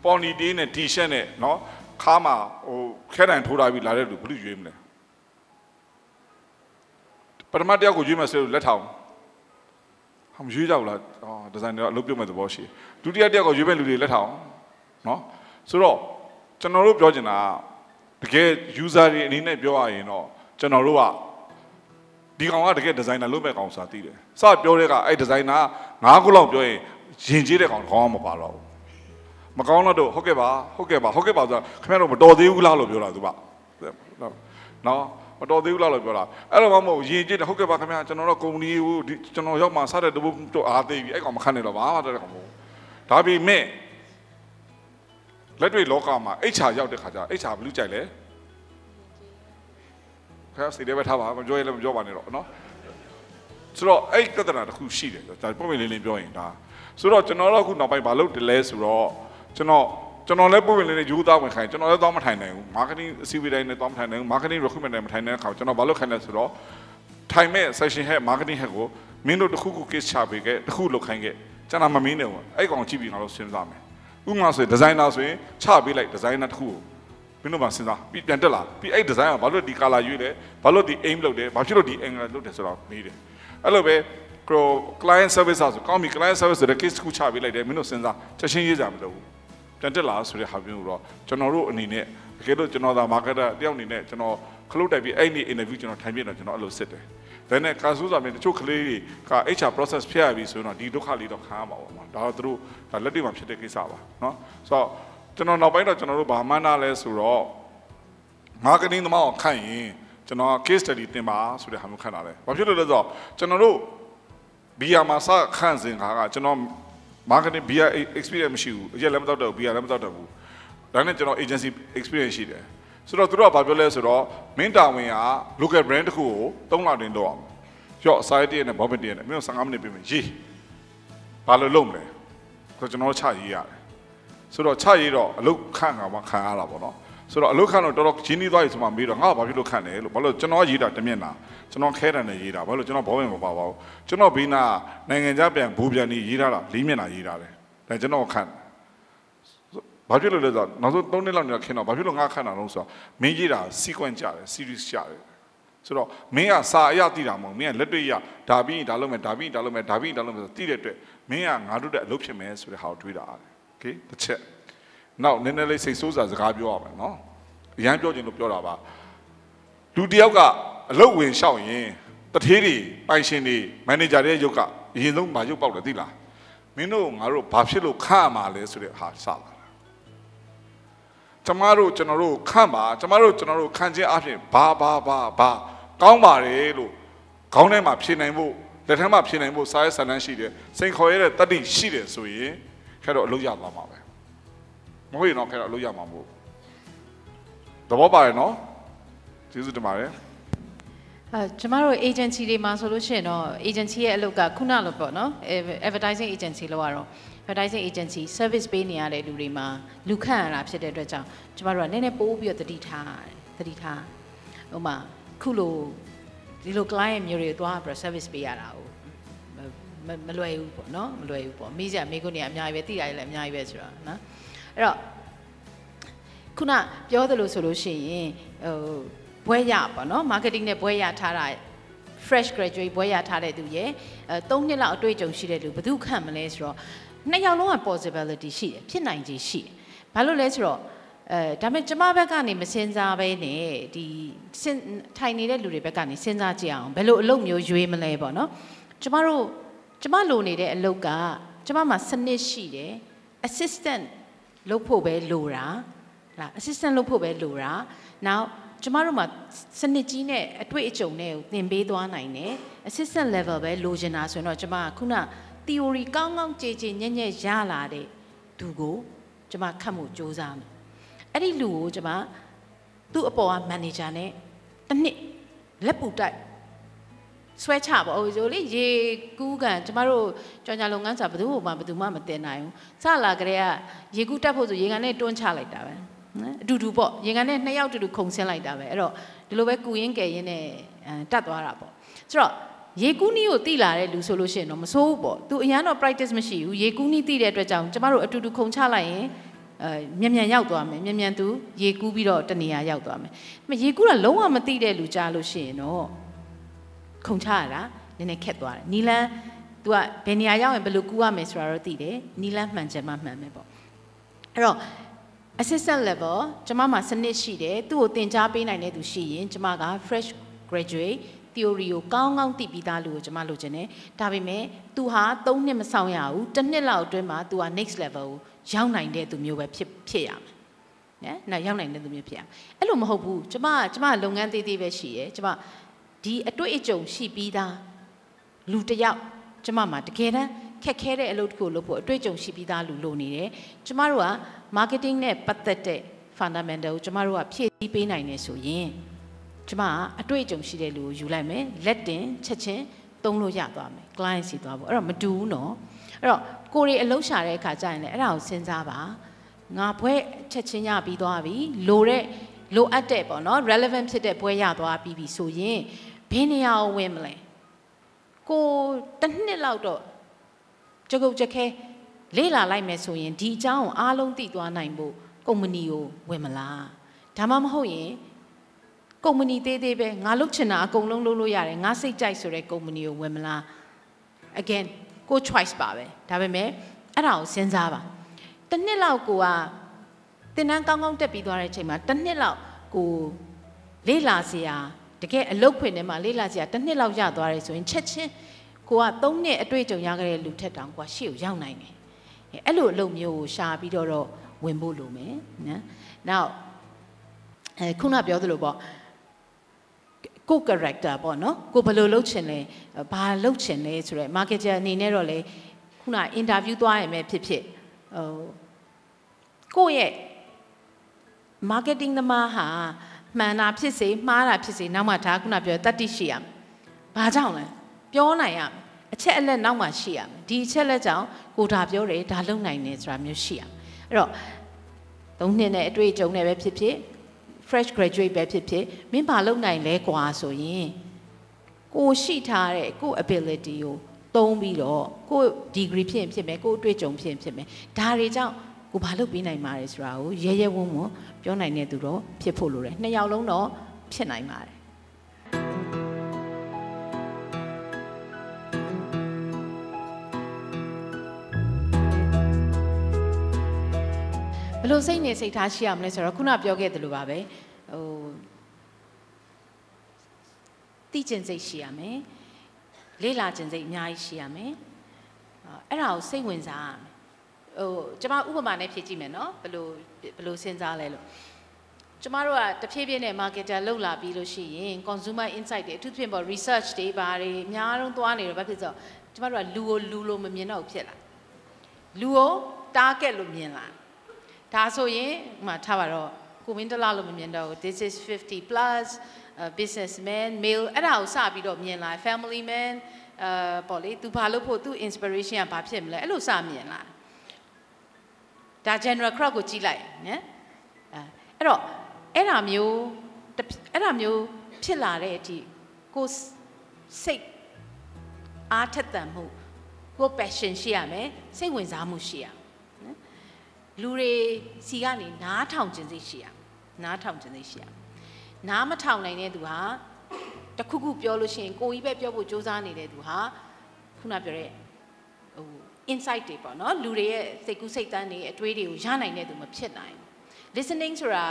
ပေါ်နီတေးနဲ့ t-shirt နဲ့နော်ခါမှာဟိုခဲတံထိုးထားပြီးလာတဲ့လူဘယ်လိုရွေးမလဲ ပထမတယောက်ကိုရွေးမယ်ဆိုလို့လက်ထောင်ဟာမရွေးကြဘူးလားအော်ဒီဇိုင်နာအလုပ်ပြုတ်မဲ့သဘောရှိဒုတိယတယောက်ကိုရွေးမဲ့လူတွေလက်ထောင်နော်ဆိုတော့ကျွန်တော်တို့ပြောချင်တာတကယ် user တွေအနေနဲ့ပြောရရင်တော့ကျွန်တော်တို့ကဒီကောင်ကတကယ်ဒီဇိုင်နာလုပ်မဲ့ကောင်ဆိုတာသိတယ်စပြောတဲ့ကအဲ့ဒီဇိုင်နာ၅ခုလောက်ပြောရင်ရင်ကျေးတဲ့ကောင်ခေါင်းမပါတော့ဘူးမကောင်းတော့ဟုတ်ကဲ့ပါဟုတ်ကဲ့ပါဟုတ်ကဲ့ပါဆိုတာခင်ဗျားတို့မတော်သေးဘူးလားလို့ပြောတာသူကနော် မတော်သေးဘူးလားလို့ပြောတာအဲ့လိုမှမဟုတ်ရင်ကျေးတယ်ဟုတ်ကဲ့ပါခင်ဗျာကျွန်တော်တို့ကုမ္ပဏီကိုကျွန်တော်ရောက်မှစတဲ့တပုတ်တော့အားသေးပြီအဲ့ကောင်မခန့်နေတော့ဘာမှတဲ့ကောင်မဟုတ်ဒါပေမဲ့လက်တွေ့လောကမှာ HR ရောက်တဲ့ခါကျ HR ဘယ်လိုကြိုက်လဲခါစိတ်ထဲပဲထားပါမပြောရလည်းမပြောပါနဲ့တော့နော်ဆိုတော့အဲ့ပြဿနာတစ်ခုရှိတယ်ဒါပုံမှန်လေးလေးပြောရင်ဒါဆိုတော့ကျွန်တော်တို့အခုနောက်ပိုင်းမလုပ်တယ်လဲဆိုတော့ကျွန်တော် ကျွန်တော်လည်းပုံမှန်လေးလေးယူသားဝင်ခိုင်းကျွန်တော်လည်းသွားမထိုင်နိုင်ဘူး marketing အစည်းအဝေးတိုင်းလည်းသွားမထိုင်နိုင်ဘူး marketing recruitment တိုင်းမထိုင်နိုင်တဲ့အခါကျွန်တော်ဘာလုပ်ခိုင်းလဲဆိုတော့ထိုင်မဲ့ session head marketing head ကိုမင်းတို့တစ်ခုခု case ချပေးခဲ့တစ်ခုလုပ်ခိုင်းခဲ့ကျွန်တော်မမင်းတယ်ဘူးအဲ့ကောင်ကြည့်ပြီးငါတို့စဉ်းစားမယ်ဥပမာဆိုရင်ဒီဇိုင်နာဆိုရင်ချပေးလိုက်ဒီဇိုင်နာတစ်ခုကိုမင်းတို့မှစဉ်းစားပြီးပြန်တက်လာပြီးအဲ့ဒီဇိုင်းကဘာလို့ဒီ color ရွေးလဲဘာလို့ဒီ aim လုပ်တယ်ဘာဖြစ်လို့ဒီ angle လုပ်တယ်ဆိုတော့မေးတယ်အဲ့လိုပဲကို client service ဆိုကောင်းပြီ client service ဆိုတဲ့ case ခုချပေးလိုက်တယ်မင်းတို့စဉ်းစားချက်ချင်းရေးကြမလို့ ပြန်တက်လာဆိုတဲ့ဟာမျိုးတော့ကျွန်တော်တို့အနေနဲ့တကယ်လို့ကျွန်တော်သာ marketer တယောက်အနေနဲ့ကျွန်တော်ခလုတ်တိုက်ပြီးအဲ့ဒီ interview ကျွန်တော်ထိုင်ပြတော့ကျွန်တော်အဲ့လိုစစ်တယ်ဒါနဲ့ကာဆူးစာမင်းတချို့ကလေးတွေက HR process ဖြစ်ရပြီဆိုတော့ဒီဒုက္ခလေးတော့ခံရမှာပေါ့နော်ဒါတော့သူတို့လက်တွေ့မှာဖြစ်တဲ့ကိစ္စပါနော်ဆိုတော့ကျွန်တော်နောက်ပိုင်းတော့ကျွန်တော်တို့ဘာမှန်းနာလဲဆိုတော့ marketing သမားကိုခန့်ရင်ကျွန်တော် case study တင်ပါဆိုတဲ့ဟာမျိုးခန့်တာလဲဘာဖြစ်လို့လဲဆိုတော့ကျွန်တော်တို့ဘီယာမာစာခန့်စဉ်ကကျွန်တော် marketing ဘီယာ experience မရှိဘူးအရက်လည်းမတော့တော့ဘီယာလည်းမတော့တော့ဘူးဒါနဲ့ကျွန်တော် agency experience ရှိတယ်ဆိုတော့သူတို့ကဘာပြောလဲဆိုတော့မင်းတာဝန်က local brand တစ်ခုကို3လတွင်တော့အောင်ရော့ site နဲ့ bobbin နဲ့မင်းတို့15မိနစ်ပြင်မယ်ရေးဘာလို့လုပ်မလဲဆိုတော့ကျွန်တော်ချရေးရတယ်ဆိုတော့ချရေးတော့အလုတ်ခန့်ကမှခံရတာပေါ့နော် ဆိုတော့အလုတ်ခန့်တော့တော်တော်ဂျင်းနီးသွားပြီဆိုမှမေးတော့ငါဘာဖြစ်လို့ခန့်လဲလို့ဘာလို့ကျွန်တော်ရေးတာတမျက်နှာကျွန်တော်ခဲတယ်နဲ့ရေးတာဘာလို့ကျွန်တော်ဘောဝင်မပါပါဘူးကျွန်တော်ဘေးနာနိုင်ငံခြားပြန်ဘူပြန်နေရေးထားတာလေးမျက်နှာရေးထားတယ်ဒါကျွန်တော်ခန့်ဘာဖြစ်လို့လဲဆိုတော့နောက်ဆုံး3နှစ်လောက်နေတာခင်တော့ဘာဖြစ်လို့ငါခန့်တာလဲဆိုတော့မင်းရေးတာ sequence ကြတယ် series ကြတယ်ဆိုတော့မင်းကစာအရသိတာမဟုတ်မင်းကလက်တွေ့ရဒါပြီးဒါလုပ်မယ်ဒါပြီးဒါလုပ်မယ်ဒါပြီးဒါလုပ်မယ်ဆိုသိတဲ့အတွက်မင်းကငါတို့တဲ့အလုပ်ဖြစ်မယ်ဆိုတဲ့ဟာကိုတွေးတာ။ Okay တစ်ချက် နောက်နည်းနည်းလေးစိတ်ဆိုးစာစကားပြောရမယ်နော်။အရန်ပြောချင်လို့ပြောတာပါ။လူတယောက်ကအလုပ်ဝင်လျှောက်ရင်တထေးတွေပိုင်ရှင်တွေမန်နေဂျာတွေရဲ့ရုပ်ကအရင်ဆုံးမရုပ်ပေါက်တယ်သိလား။မင်းတို့ငါတို့ဘာဖြစ်လို့ခန့်မှာလဲဆိုတဲ့ဟာစလာကျမတို့ကျွန်တော်တို့ခန့်ပါကျမတို့ကျွန်တော်တို့ခန့်ခြင်းအပြင်ဘာဘာဘာဘာကောင်းပါတယ်လို့ခေါင်းထဲမှာဖြေနိုင်ဖို့လက်ထဲမှာဖြေနိုင်ဖို့စားရဆန္ဒရှိတယ်စိန်ခေါ်ရတဲ့တတိရှိတယ်ဆိုရင်ခဲတော့အလုပ်ရသွားမှာပဲ မဟုတ်ရင်တော့ခဲတော့အလုပ်ရမှာမဟုတ်သဘောပါတယ်နော်ကျေးဇူးတင်ပါတယ်အဲကျမတို့ agency တွေမှာဆိုလို့ရှိရင်တော့ agency ရဲ့အလုပ်ကခုနလိုပေါ့နော် advertising agency လို့ရတော့ advertising agency service ပေးနေရတဲ့လူတွေမှာလူခန့်ရတာဖြစ်တဲ့အတွက်ကြောင့်ကျမတို့ကနည်းနည်းပိုးပြီးတော့တတိထားတတိထားဟိုမှာခုလိုဒီလို client မျိုးတွေသွားပြီး service ပေးရတာကိုမမလွယ်ဘူးပေါ့နော်မလွယ်ဘူးပေါ့မိစရာမိကုန်းတွေအများကြီးပဲတိရတယ်လည်းအများကြီးပဲဆိုတော့နော် အဲ့တော့ခုနပြောသလိုဆိုလို့ရှိရင်ဟိုဘွဲရပေါ့နော် marketing နဲ့ဘွဲရထားတာ fresh graduate ဘွဲရထားတဲ့သူရဲ့အဲ၃နှစ်လောက်အတွေ့အကြုံရှိတဲ့လူဘယ်သူခန့်မလဲဆိုတော့နှစ်ယောက်လုံးက possibility ရှိတယ်ဖြစ်နိုင်ခြေရှိတယ်ဘာလို့လဲဆိုတော့အဲဒါပေမဲ့ကျမဘက်ကနေမစင်စားပဲနဲ့ဒီထိုင်နေတဲ့လူတွေဘက်ကနေစဉ်းစားကြည့်အောင်ဘယ်လိုအလုပ်မျိုးရွေးမလဲပေါ့နော်ကျမတို့ကျမလိုနေတဲ့အလုပ်ကကျမမှာစနစ်ရှိတယ် assistant လုပ်ဖို့ပဲလိုတာလား assistant လုပ်ဖို့ပဲလိုတာနောက်ကျမတို့မှာစနစ်ကြီးနဲ့အတွေ့အကြုံနဲ့သင်ပေးသွားနိုင်တယ် assistant level ပဲလိုချင်တာဆိုရင်တော့ကျမကခုန theory ကောင်းကောင်းကြည်ကြည်ညံ့ညံ့ရလာတဲ့သူကိုကျမခတ်မှုစူးစမ်းမယ်အဲ့ဒီလူကိုကျမသူ့အပေါ်က manager နဲ့တစ်နှစ်လက်ပူတိုက် ဆွဲချပါဦးဆိုလေရေကူးကန်ကျမတို့ကြောင်ညာလုပ်ငန်းစာဘယ်သူမှဘယ်သူမှမတင်နိုင်ဘူးစလာကြတဲ့ကရေကူးတက်ဖို့ဆိုရေကန်နဲ့တွန်းချလိုက်တာပဲနော်အတူတူပေါ့ရေကန်နဲ့နှစ်ယောက်တူတူခုံဆင်းလိုက်တာပဲအဲ့တော့ဒီလိုပဲကူရင်းကယ်ရင်းနဲ့တက်သွားတာပေါ့ဆိုတော့ရေကူးနီးကိုတိလာတဲ့လူဆိုလို့ရှိရင်တော့မဆိုးဘူးပေါ့သူအရန်တော့ practice မရှိဘူးရေကူးနီးတိတဲ့အတွက်ကြောင့်ကျမတို့အတူတူခုံချလိုက်ရင်အဲမြန်မြန်ရောက်သွားမယ်မြန်မြန်သူရေကူးပြီးတော့တနေရာရောက်သွားမယ်ဒါပေမဲ့ရေကူးတာလုံးဝမသိတဲ့လူကြားလို့ရှိရင်တော့ ခုံချရတာနည်းနည်းခက်သွားတယ်နီလန်း तू ကဘယ်နေရာရောက်ရင်ဘယ်လိုကူးရမယ်ဆိုတာတော့သိတယ်နီလန်းမှန်ချင်မှမှန်မယ်ပေါ့အဲ့တော့ assistant level ကျမမှာစနစ်ရှိတယ်သူ့ကိုသင်ကြားပေးနိုင်တဲ့သူရှိရင်ကျမက fresh graduate theory ကိုကောင်းကောင်းသိပြီးသားလူကိုကျမလိုချင်တယ်ဒါပေမဲ့ तू ဟာ3နှစ်မဆောင်ရဘူးတစ်နှစ်လောက်အတွင်းမှာ तू ဟာ next level ကိုရောက်နိုင်တဲ့သူမျိုးပဲဖြစ်ဖြစ်ရမယ်နော်နောက်ရောက်နိုင်တဲ့သူမျိုးဖြစ်ရမယ်အဲ့လိုမဟုတ်ဘူးကျမကျမလုပ်ငန်းသေးသေးပဲရှိရယ်ကျမ ဒီအတွေ့အကြုံရှိပြီးသားလူတစ်ယောက်ကျမမှာတကယ်တမ်းခက်ခဲတဲ့အလုပ်တစ်ခုလုပ်ဖို့အတွေ့အကြုံရှိပြီးသားလူလိုနေတယ်ကျမတို့က marketing နဲ့ပတ်သက်တဲ့ fundamental ကိုကျမတို့ကဖြည့်ဆည်းပေးနိုင်နေဆိုရင်ကျမကအတွေ့အကြုံရှိတဲ့လူကိုယူလိုက်မယ်လက်တင်ချက်ချင်းသုံးလို့ရသွားမယ် client စီသွားဖို့အဲ့တော့မတူဘူးနော်အဲ့တော့ကိုရီအလုံးရှာတဲ့အခါကျရင်လည်းအဲ့ဒါကိုစဉ်းစားပါငါဘွဲချက်ချင်းရပြီးသွားပြီလိုတဲ့လိုအပ်တဲ့ပေါ့နော် relevant ဖြစ်တဲ့ဘွဲရသွားပြီးပြီဆိုရင် ဘယ်နေရာကိုဝင်မလဲကိုတစ်နှစ်လောက်တော့ကြုတ်ကြက်ခဲလေးလာလိုက်မယ်ဆိုရင်ဒီအကြောင်းကိုအားလုံးသိသွားနိုင်ဖို့ကုမ္ပဏီကိုဝင်မလားဒါမှမဟုတ်ရင်ကုမ္ပဏီသေးသေးပဲငါလုပ်ချင်တာအကုန်လုံးလုပ်လို့ရတယ်ငါစိတ်ကြိုက်ဆိုတဲ့ကုမ္ပဏီကိုဝင်မလား again ကို choice ပါပဲဒါပေမဲ့အဲ့ဒါကိုစဉ်းစားပါတစ်နှစ်လောက်ကိုကတင်တန်းကောင်းကောင်းတက်ပြီးသွားတဲ့အချိန်မှာတစ်နှစ်လောက်ကိုလေးလာစရာ တကယ်အလုတ်ခွင်ထဲမှာလေးလာစရာတစ်နှစ်လောက်ရသွားတယ်ဆိုရင်ချက်ချင်းကိုက၃နှစ်အတွေ့အကြုံရခဲ့တဲ့လူထက်တောင်ကိုကရှေ့ကိုရောက်နိုင်တယ်အဲ့လိုအလုပ်မျိုးကိုရှာပြီးတော့တော့ဝင်ဖို့လိုမယ်နော်နောက်အဲခုနပြောသလိုပေါ့ကို character ပေါ့နော်ကိုဘယ်လိုလုပ်ချင်လဲဘာလုပ်ချင်လဲဆိုတော့ marketer အနေနဲ့တော့လေခုန interview သွားရမယ်ဖြစ်ဖြစ်ဟိုကိုယ့်ရဲ့ marketing သမားဟာ မှန်တာဖြစ်စေမှားတာဖြစ်စေနောက်မှဒါခုနပြောတတိရှိရမယ်ဘာကြောင့်လဲပြောနိုင်ရမယ်အချက်အလက်နောက်မှရှိရမယ်ဒီအချက်လက်ကြောင့်ကိုဒါပြောတယ်ဒါလုပ်နိုင်တယ်ဆိုတာမျိုးရှိရမယ်အဲ့တော့သုံးနှစ်နဲ့အတွေ့အကြုံနဲ့ပဲဖြစ်ဖြစ် fresh graduate ပဲဖြစ်ဖြစ်မင်းဘာလုပ်နိုင်လဲကွာဆိုရင်ကိုရှိထားတဲ့ကို ability ကိုသုံးပြီးတော့ကို degree ဖြစ်ရင်ဖြစ်မယ်ကိုအတွေ့အကြုံဖြစ်ရင်ဖြစ်မယ်ဒါတွေကြောင့် ကိုဘာလုပ်ပေးနိုင်မှာလဲဆိုတာကိုရဲရဲဝံ့ဝံ့ပြောနိုင်တဲ့သူတော့ဖြစ်ဖို့လိုတယ်နှစ်ယောက်လုံးတော့ဖြစ်နိုင်ပါတယ်ဘယ်လိုစိတ်နေစိတ်ထားရှိရမလဲဆိုတော့ခုနပြောခဲ့သလိုပါပဲဟိုသိကျင်စိတ်ရှိရမယ်လေ့လာကျင်စိတ်အများကြီးရှိရမယ်အဲ့ဒါကိုစိတ်ဝင်စားရမယ် ဟိုကျွန်မဥပမာနဲ့ဖြည့်ကြည့်မယ်နော်ဘယ်လိုဘယ်လိုစဉ်းစားလဲလို့ကျမတို့ကတဖြည်းဖြည်းနဲ့ marketer လောက်လာပြီးလို့ရှိရင် consumer insight တွေအထူးသဖြင့်ပေါ့ research တွေဘာတွေအများဆုံးသွားနေတော့ဘာဖြစ်ဆိုကျမတို့ကလူကိုလူလိုမမြင်တော့ဖြစ်လာလူကို target လို့မြင်လာဒါဆိုရင်ဟိုမှာထားပါတော့ကိုမင်းတလားလို့မမြင်တော့ this is 50 plus uh, businessman male အဲ့ဒါကိုစပြီးတော့မြင်လာ family man အာပေါ့လေသူဘာလို့ဖို့သူ inspiration ကဘာဖြစ်မလဲအဲ့လိုစမြင်လာ ဒါ general crowd ကိုကြည့်လိုက်နော်အဲအဲ့တော့အဲ့ဒါမျိုးအဲ့ဒါမျိုးဖြစ်လာတဲ့အထိကိုစိတ်အားထက်သန်မှုကို passion ရှိရမယ်စိတ်ဝင်စားမှုရှိရနော်လူတွေစီကနေနားထောင်ခြင်းစိတ်ရှိရနားထောင်ခြင်းစိတ်ရှိရနားမထောင်နိုင်တဲ့သူဟာတခုခုပြောလို့ရှိရင်ကိုကြီးပဲပြောဖို့စူးစမ်းနေတဲ့သူဟာခုနပြောတဲ့ဟို insight တွေပေါ့နော်လူတွေရဲ့စိတ်ကူးစိတ်တန်းတွေအတွေးတွေကိုရနိုင်တဲ့သူမဖြစ်နိုင်ဘူး listening ဆိုတာ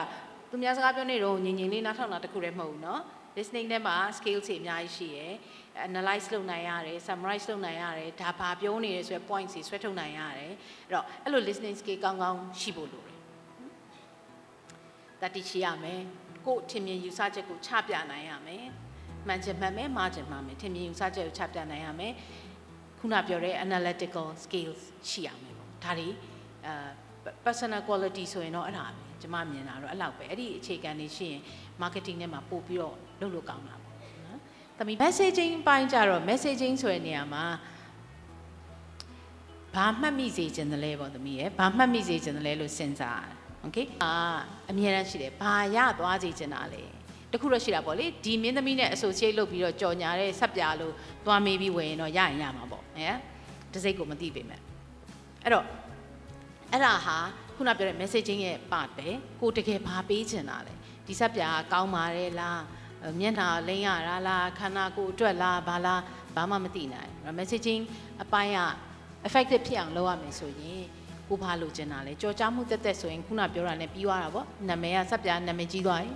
သူများစကားပြောနေတော့ငြင်ငြင်လေးနားထောင်တာတခုတည်းမဟုတ်ဘူးနော် listening ထဲမှာ scale တွေအများကြီးရှိရယ် analyze လုပ်နိုင်ရတယ် summarize လုပ်နိုင်ရတယ်ဒါဘာပြောနေရဲဆိုရယ် points တွေဆွဲထုတ်နိုင်ရတယ်အဲ့တော့အဲ့လို listening skill ကောင်းကောင်းရှိဖို့လိုတယ်တတိရှိရမယ်ကို့ထင်မြင်ယူဆချက်ကိုချပြနိုင်ရမယ်မှန်ချင်မှန်မယ်မှားချင်မှားမယ်ထင်မြင်ယူဆချက်ကိုချပြနိုင်ရမယ် ခုနပြောတဲ့ analytical skills ရှိရမယ်ပေါ့ဒါတွေအဲ personal quality ဆိုရင်တော့အဲ့ဒါပဲကျွန်မမြင်တာတော့အဲ့လောက်ပဲအဲ့ဒီအခြေခံနေရှိရင် marketing ထဲမှာပို့ပြီးတော့လုပ်လို့ကောင်းတာပေါ့နော်။သမီး messaging ပိုင်းကြတော့ messaging ဆိုတဲ့နေရာမှာဘာမှတ်မိစေချင်တယ်လဲပေါ့သမီးရဲ့ဘာမှတ်မိစေချင်တယ်လဲလို့စဉ်းစားရတယ်။ Okay အာအမြဲတမ်းရှိတယ်ဘာရသွားစေချင်တာလဲ တခုတော့ရှိတာပေါ့လေဒီမင်းသမီးနဲ့ associate လုပ်ပြီးတော့ကြော်ညာတဲ့ဆက်ပြလို့သွားမေးပြီးဝင်ရင်တော့ရရင်ရမှာပေါ့ဟဲ့တစိတ်ကိုမသိပေမဲ့အဲ့တော့အဲ့ဒါဟာခုနပြောတဲ့ messaging ရဲ့ part ပဲကိုတကယ်ဘာပေးချင်တာလဲဒီဆက်ပြာကောင်းပါတယ်လားမျက်နှာလိမ့်ရတာလားခန္ဓာကိုယ်အတွက်လားဘာလားဘာမှမသိနိုင် messaging အပိုင်းက effective ဖြစ်အောင်လုပ်ရမယ်ဆိုရင်ကိုဘာလိုချင်တာလဲကြော်ကြားမှုတက်တက်ဆိုရင်ခုနပြောတာနဲ့ပြီးသွားတာပေါ့နာမည်ကဆက်ပြာနာမည်ကြီးသွားပြီ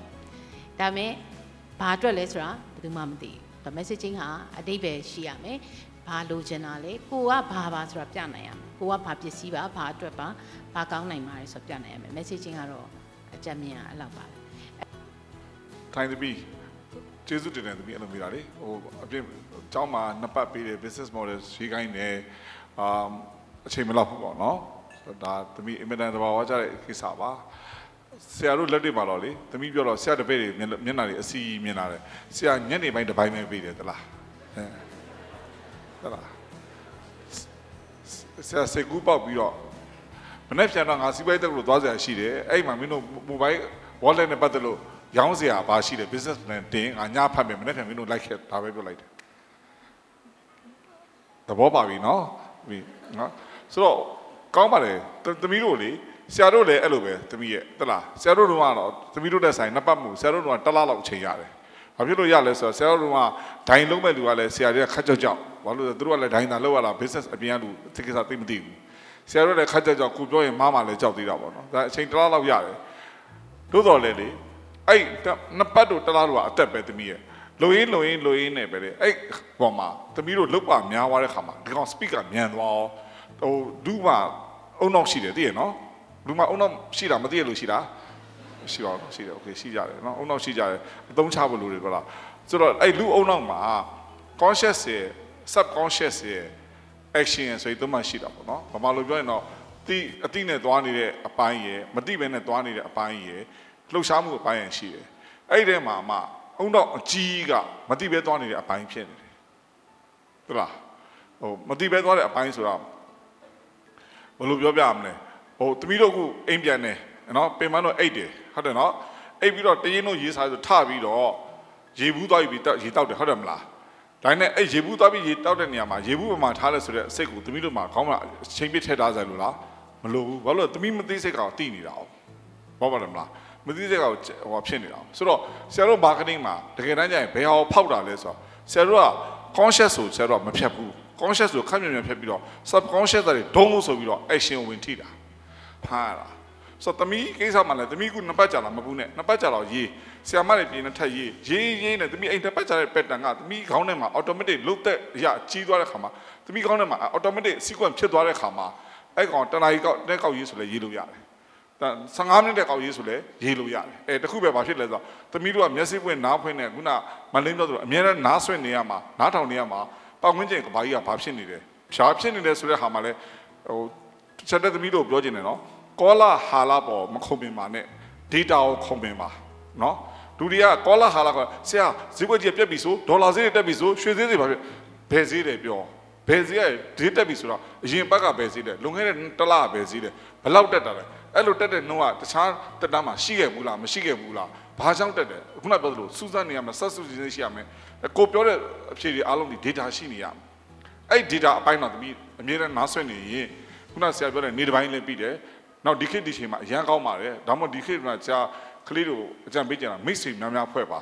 ဒါပေမဲ့ဘာအတွက်လဲဆိုတာဘယ်သူမှမသိဘူး messaging ဟာအတိတ်ပဲရှိရမယ်ဘာလိုချင်တာလဲကိုကဘာပါဆိုတာပြနိုင်ရမယ်ကိုကဘာပစ္စည်းပါဘာအတွက်ပါဘာကောင်းနိုင်ပါလဲဆိုပြနိုင်ရမယ် messaging ကတော့အကြံဉာဏ်အဲ့လောက်ပါပဲခိုင်သမီးကျေးဇူးတင်တယ်သမီးအဲ့လိုမိတာလေဟိုအပြင်အကြောင်းမှာနှစ်ပတ်ပေးတယ် business model ရေးခိုင်းတယ်အာအချိန်မလောက်ဘူးပေါ့နော်ဒါသမီးအင်မတန်တဘာဝကြတဲ့ကိစ္စပါ ဆရာတို့လက်တွေမှာတော့လေသမီးပြောတော့ဆရာတပည့်တွေမျက်နှာတွေအစီမြင်လာတယ်ဆရာညနေပိုင်းတစ်ပိုင်းပဲပေးတယ်သလားအဲသလားဆရာစေကူပေါက်ပြီးတော့မနေ့ပြန်တော့ငါစီးပွားရေးတက်လို့သွားစရာရှိတယ်အဲ့မှာမင်းတို့ mobile wallet နဲ့ပတ်သက်လို့ရောင်းစရာဘာရှိတယ် business plan တင်ငါညဖတ်မယ်မနေ့ကမင်းတို့လိုက်ခဲ့ဒါပဲပြောလိုက်တယ်သဘောပါပြီနော်ပြီနော်ဆိုတော့ကောင်းပါလေသမီးတို့လေ ဆရာတို့လည်းအဲ့လိုပဲသမီးရဲ့တလားဆရာတို့တို့ကတော့သမီးတို့တဲ့ဆိုင်နှစ်ပတ်မှုဆရာတို့တို့ကတစ်လလောက်ချိန်ရတယ်ဘာဖြစ်လို့ရလဲဆိုတော့ဆရာတို့တို့ကဒိုင်လုံးမဲ့လူကလည်းဆရာတွေကခက်ကြောက်ကြောက်ဘာလို့လဲသူတို့ကလည်းဒိုင်သာလောက်ရတာ business အပြင်ကလူသိကိစ္စသိမသိဘူးဆရာတို့လည်းခက်ကြောက်ကြောက်ကိုပြောရင်မားမှလည်းကြောက်သေးတာပေါ့နော်ဒါအချိန်တစ်လလောက်ရတယ်တို့တော်လည်းလေအဲ့နှစ်ပတ်တို့တစ်လားတို့ကအသက်ပဲသမီးရဲ့လူရင်းလူရင်းလူရင်းနဲ့ပဲလေအဲ့ပေါ်မှာသမီးတို့လုတ်ပါများသွားတဲ့ခါမှာဒီကောင် speaker မြန်သွားဟိုဒူးမှာအုံနောက်ရှိတယ်သိရနော် လူမှာအုံနောက်ရှိတာမသိရလို့ရှိတာရှိတော့ရှိတယ်โอเคရှိကြတယ်နော်အုံနောက်ရှိကြတယ်အသုံးချဖို့လိုတယ်ပြောလားဟ ဆိုတော့အဲ့လူအုံနောက်မှာ conscious ရယ် subconscious ရယ် action ရယ်ဆိုပြီးသုံးမှရှိတာပေါ့နော်ဘာမှလို့ပြောရင်တော့တိအတိနဲ့သွားနေတဲ့အပိုင်းရယ်မတိပဲနဲ့သွားနေတဲ့အပိုင်းရယ်လှုပ်ရှားမှုအပိုင်းရယ်ရှိတယ်အဲ့ဒီထဲမှာမှအုံတော့အကြီးကမတိပဲသွားနေတဲ့အပိုင်းဖြစ်နေတယ်ဟုတ်လားဟိုမတိပဲသွားတဲ့အပိုင်းဆိုတော့ဘယ်လိုပြောပြရမလဲ ဟိုတမီးတို့ကအိမ်ပြန်နေနော်ပင်မတော့အိတ်တယ်ဟုတ်တယ်နော်အိတ်ပြီးတော့တရင်တို့ရေးစားဆိုထပြီးတော့ရေဘူးသွားပြီးရေတောက်တယ်ဟုတ်တယ်မလားဒါနဲ့အဲ့ရေဘူးသွားပြီးရေတောက်တဲ့နေရာမှာရေဘူးပမာထားလဲဆိုတဲ့အစိတ်ကိုတမီးတို့မှာခေါင်းမှာချိန်ပစ်ထည့်ထားဆိုင်လို့လားမလို့ဘူးဘာလို့တမီးမသိစိတ်ကောင်တိနေတာ哦ဘာပါလဲမလားမသိစိတ်ကောင်ဟိုဖြစ်နေတာဆိုတော့ဆရာတို့ marketing မှာတကယ်တမ်းကျရင်ဘယ်ဟာကိုဖောက်တာလဲဆိုတော့ဆရာတို့က conscious ဆိုဆရာတို့ကမဖြတ်ဘူး conscious ဆိုခက်မြန်မြန်ဖြတ်ပြီးတော့ subconscious တွေဒုံးလို့ဆိုပြီးတော့ action ဝင်ထိတာ ဖားတာဆိုတော့တမီးကိစ္စမှလည်းတမီးကနှစ်ပတ်ကြာလာမဘူးနဲ့နှစ်ပတ်ကြာတော့ရေးဆရာမတွေပြင်နဲ့ထက်ရေးရေးရေးနဲ့တမီးအိမ်တစ်ပတ်ကြာတဲ့ pattern ကတမီးခေါင်းထဲမှာ automatic လုတ်တဲ့အရာကြီးသွားတဲ့ခါမှာတမီးခေါင်းထဲမှာ automatic sequence ဖြစ်သွားတဲ့ခါမှာအဲ့ကောင်တနားကြီးကောက်တဲ့ကောက်ရေးဆိုလဲရေးလို့ရတယ်ဒါ15မိနစ်တဲ့ကောက်ရေးဆိုလဲရေးလို့ရတယ်အဲတခုပဲဘာဖြစ်လဲဆိုတော့တမီးတို့ကမျက်စိပွင့်နားဖွင့်နေခုနမလင်းပြောသလိုအများနဲ့နားဆွင့်နေရမှာနားထောင်နေရမှာပတ်ဝန်းကျင်ကဘာကြီးကဘာဖြစ်နေတယ်ဖြာဖြစ်နေတယ်ဆိုတဲ့ဟာမှာလဲဟို ချက်တဲ့သမီးတို့ပြောချင်တယ်နော်ကောလာဟာလာပေါ်မခုံပင်ပါနဲ့ data ကိုခုံပင်ပါနော်လူတွေကကောလာဟာလာကဆရာဈေးကွက်ကြီးပြက်ပြီဆိုဒေါ်လာဈေးတွေတက်ပြီဆိုရွှေဈေးတွေဘာဖြစ်ဘယ်ဈေးတွေပြောဘယ်ဈေးကဈေးတက်ပြီဆိုတော့အရင်ဘက်ကဘယ်ဈေးတယ်လွန်ခဲ့တဲ့တစ်လဘယ်ဈေးတယ်ဘယ်လောက်တက်တာလဲအဲ့လိုတက်တဲ့နှုန်းကတခြားတက်တာမှရှိခဲ့ဘူးလားမရှိခဲ့ဘူးလားဘာကြောင့်တက်တယ်ခုနပြောသလိုစူးစမ်းနေရမယ်ဆက်စုစည်းရှိရမယ်ကိုပြောတဲ့အဖြေတွေအားလုံးဒီ data ရှိနေရမယ်အဲ့ data အပိုင်းတော့တမီးအမြဲတမ်းနားဆွင့်နေရင် ခုနဆရာပြောတဲ့နေတစ်ပိုင်းလည်းပြီးတယ်နောက်ဒီခေတ်ဒီချိန်မှာအရန်ကောင်းပါတယ်ဒါမှမဟုတ်ဒီခေတ်ကကြာကလေးတို့အကြံပေးကြတာမိတ်ဆွေများများဖွဲ့ပါ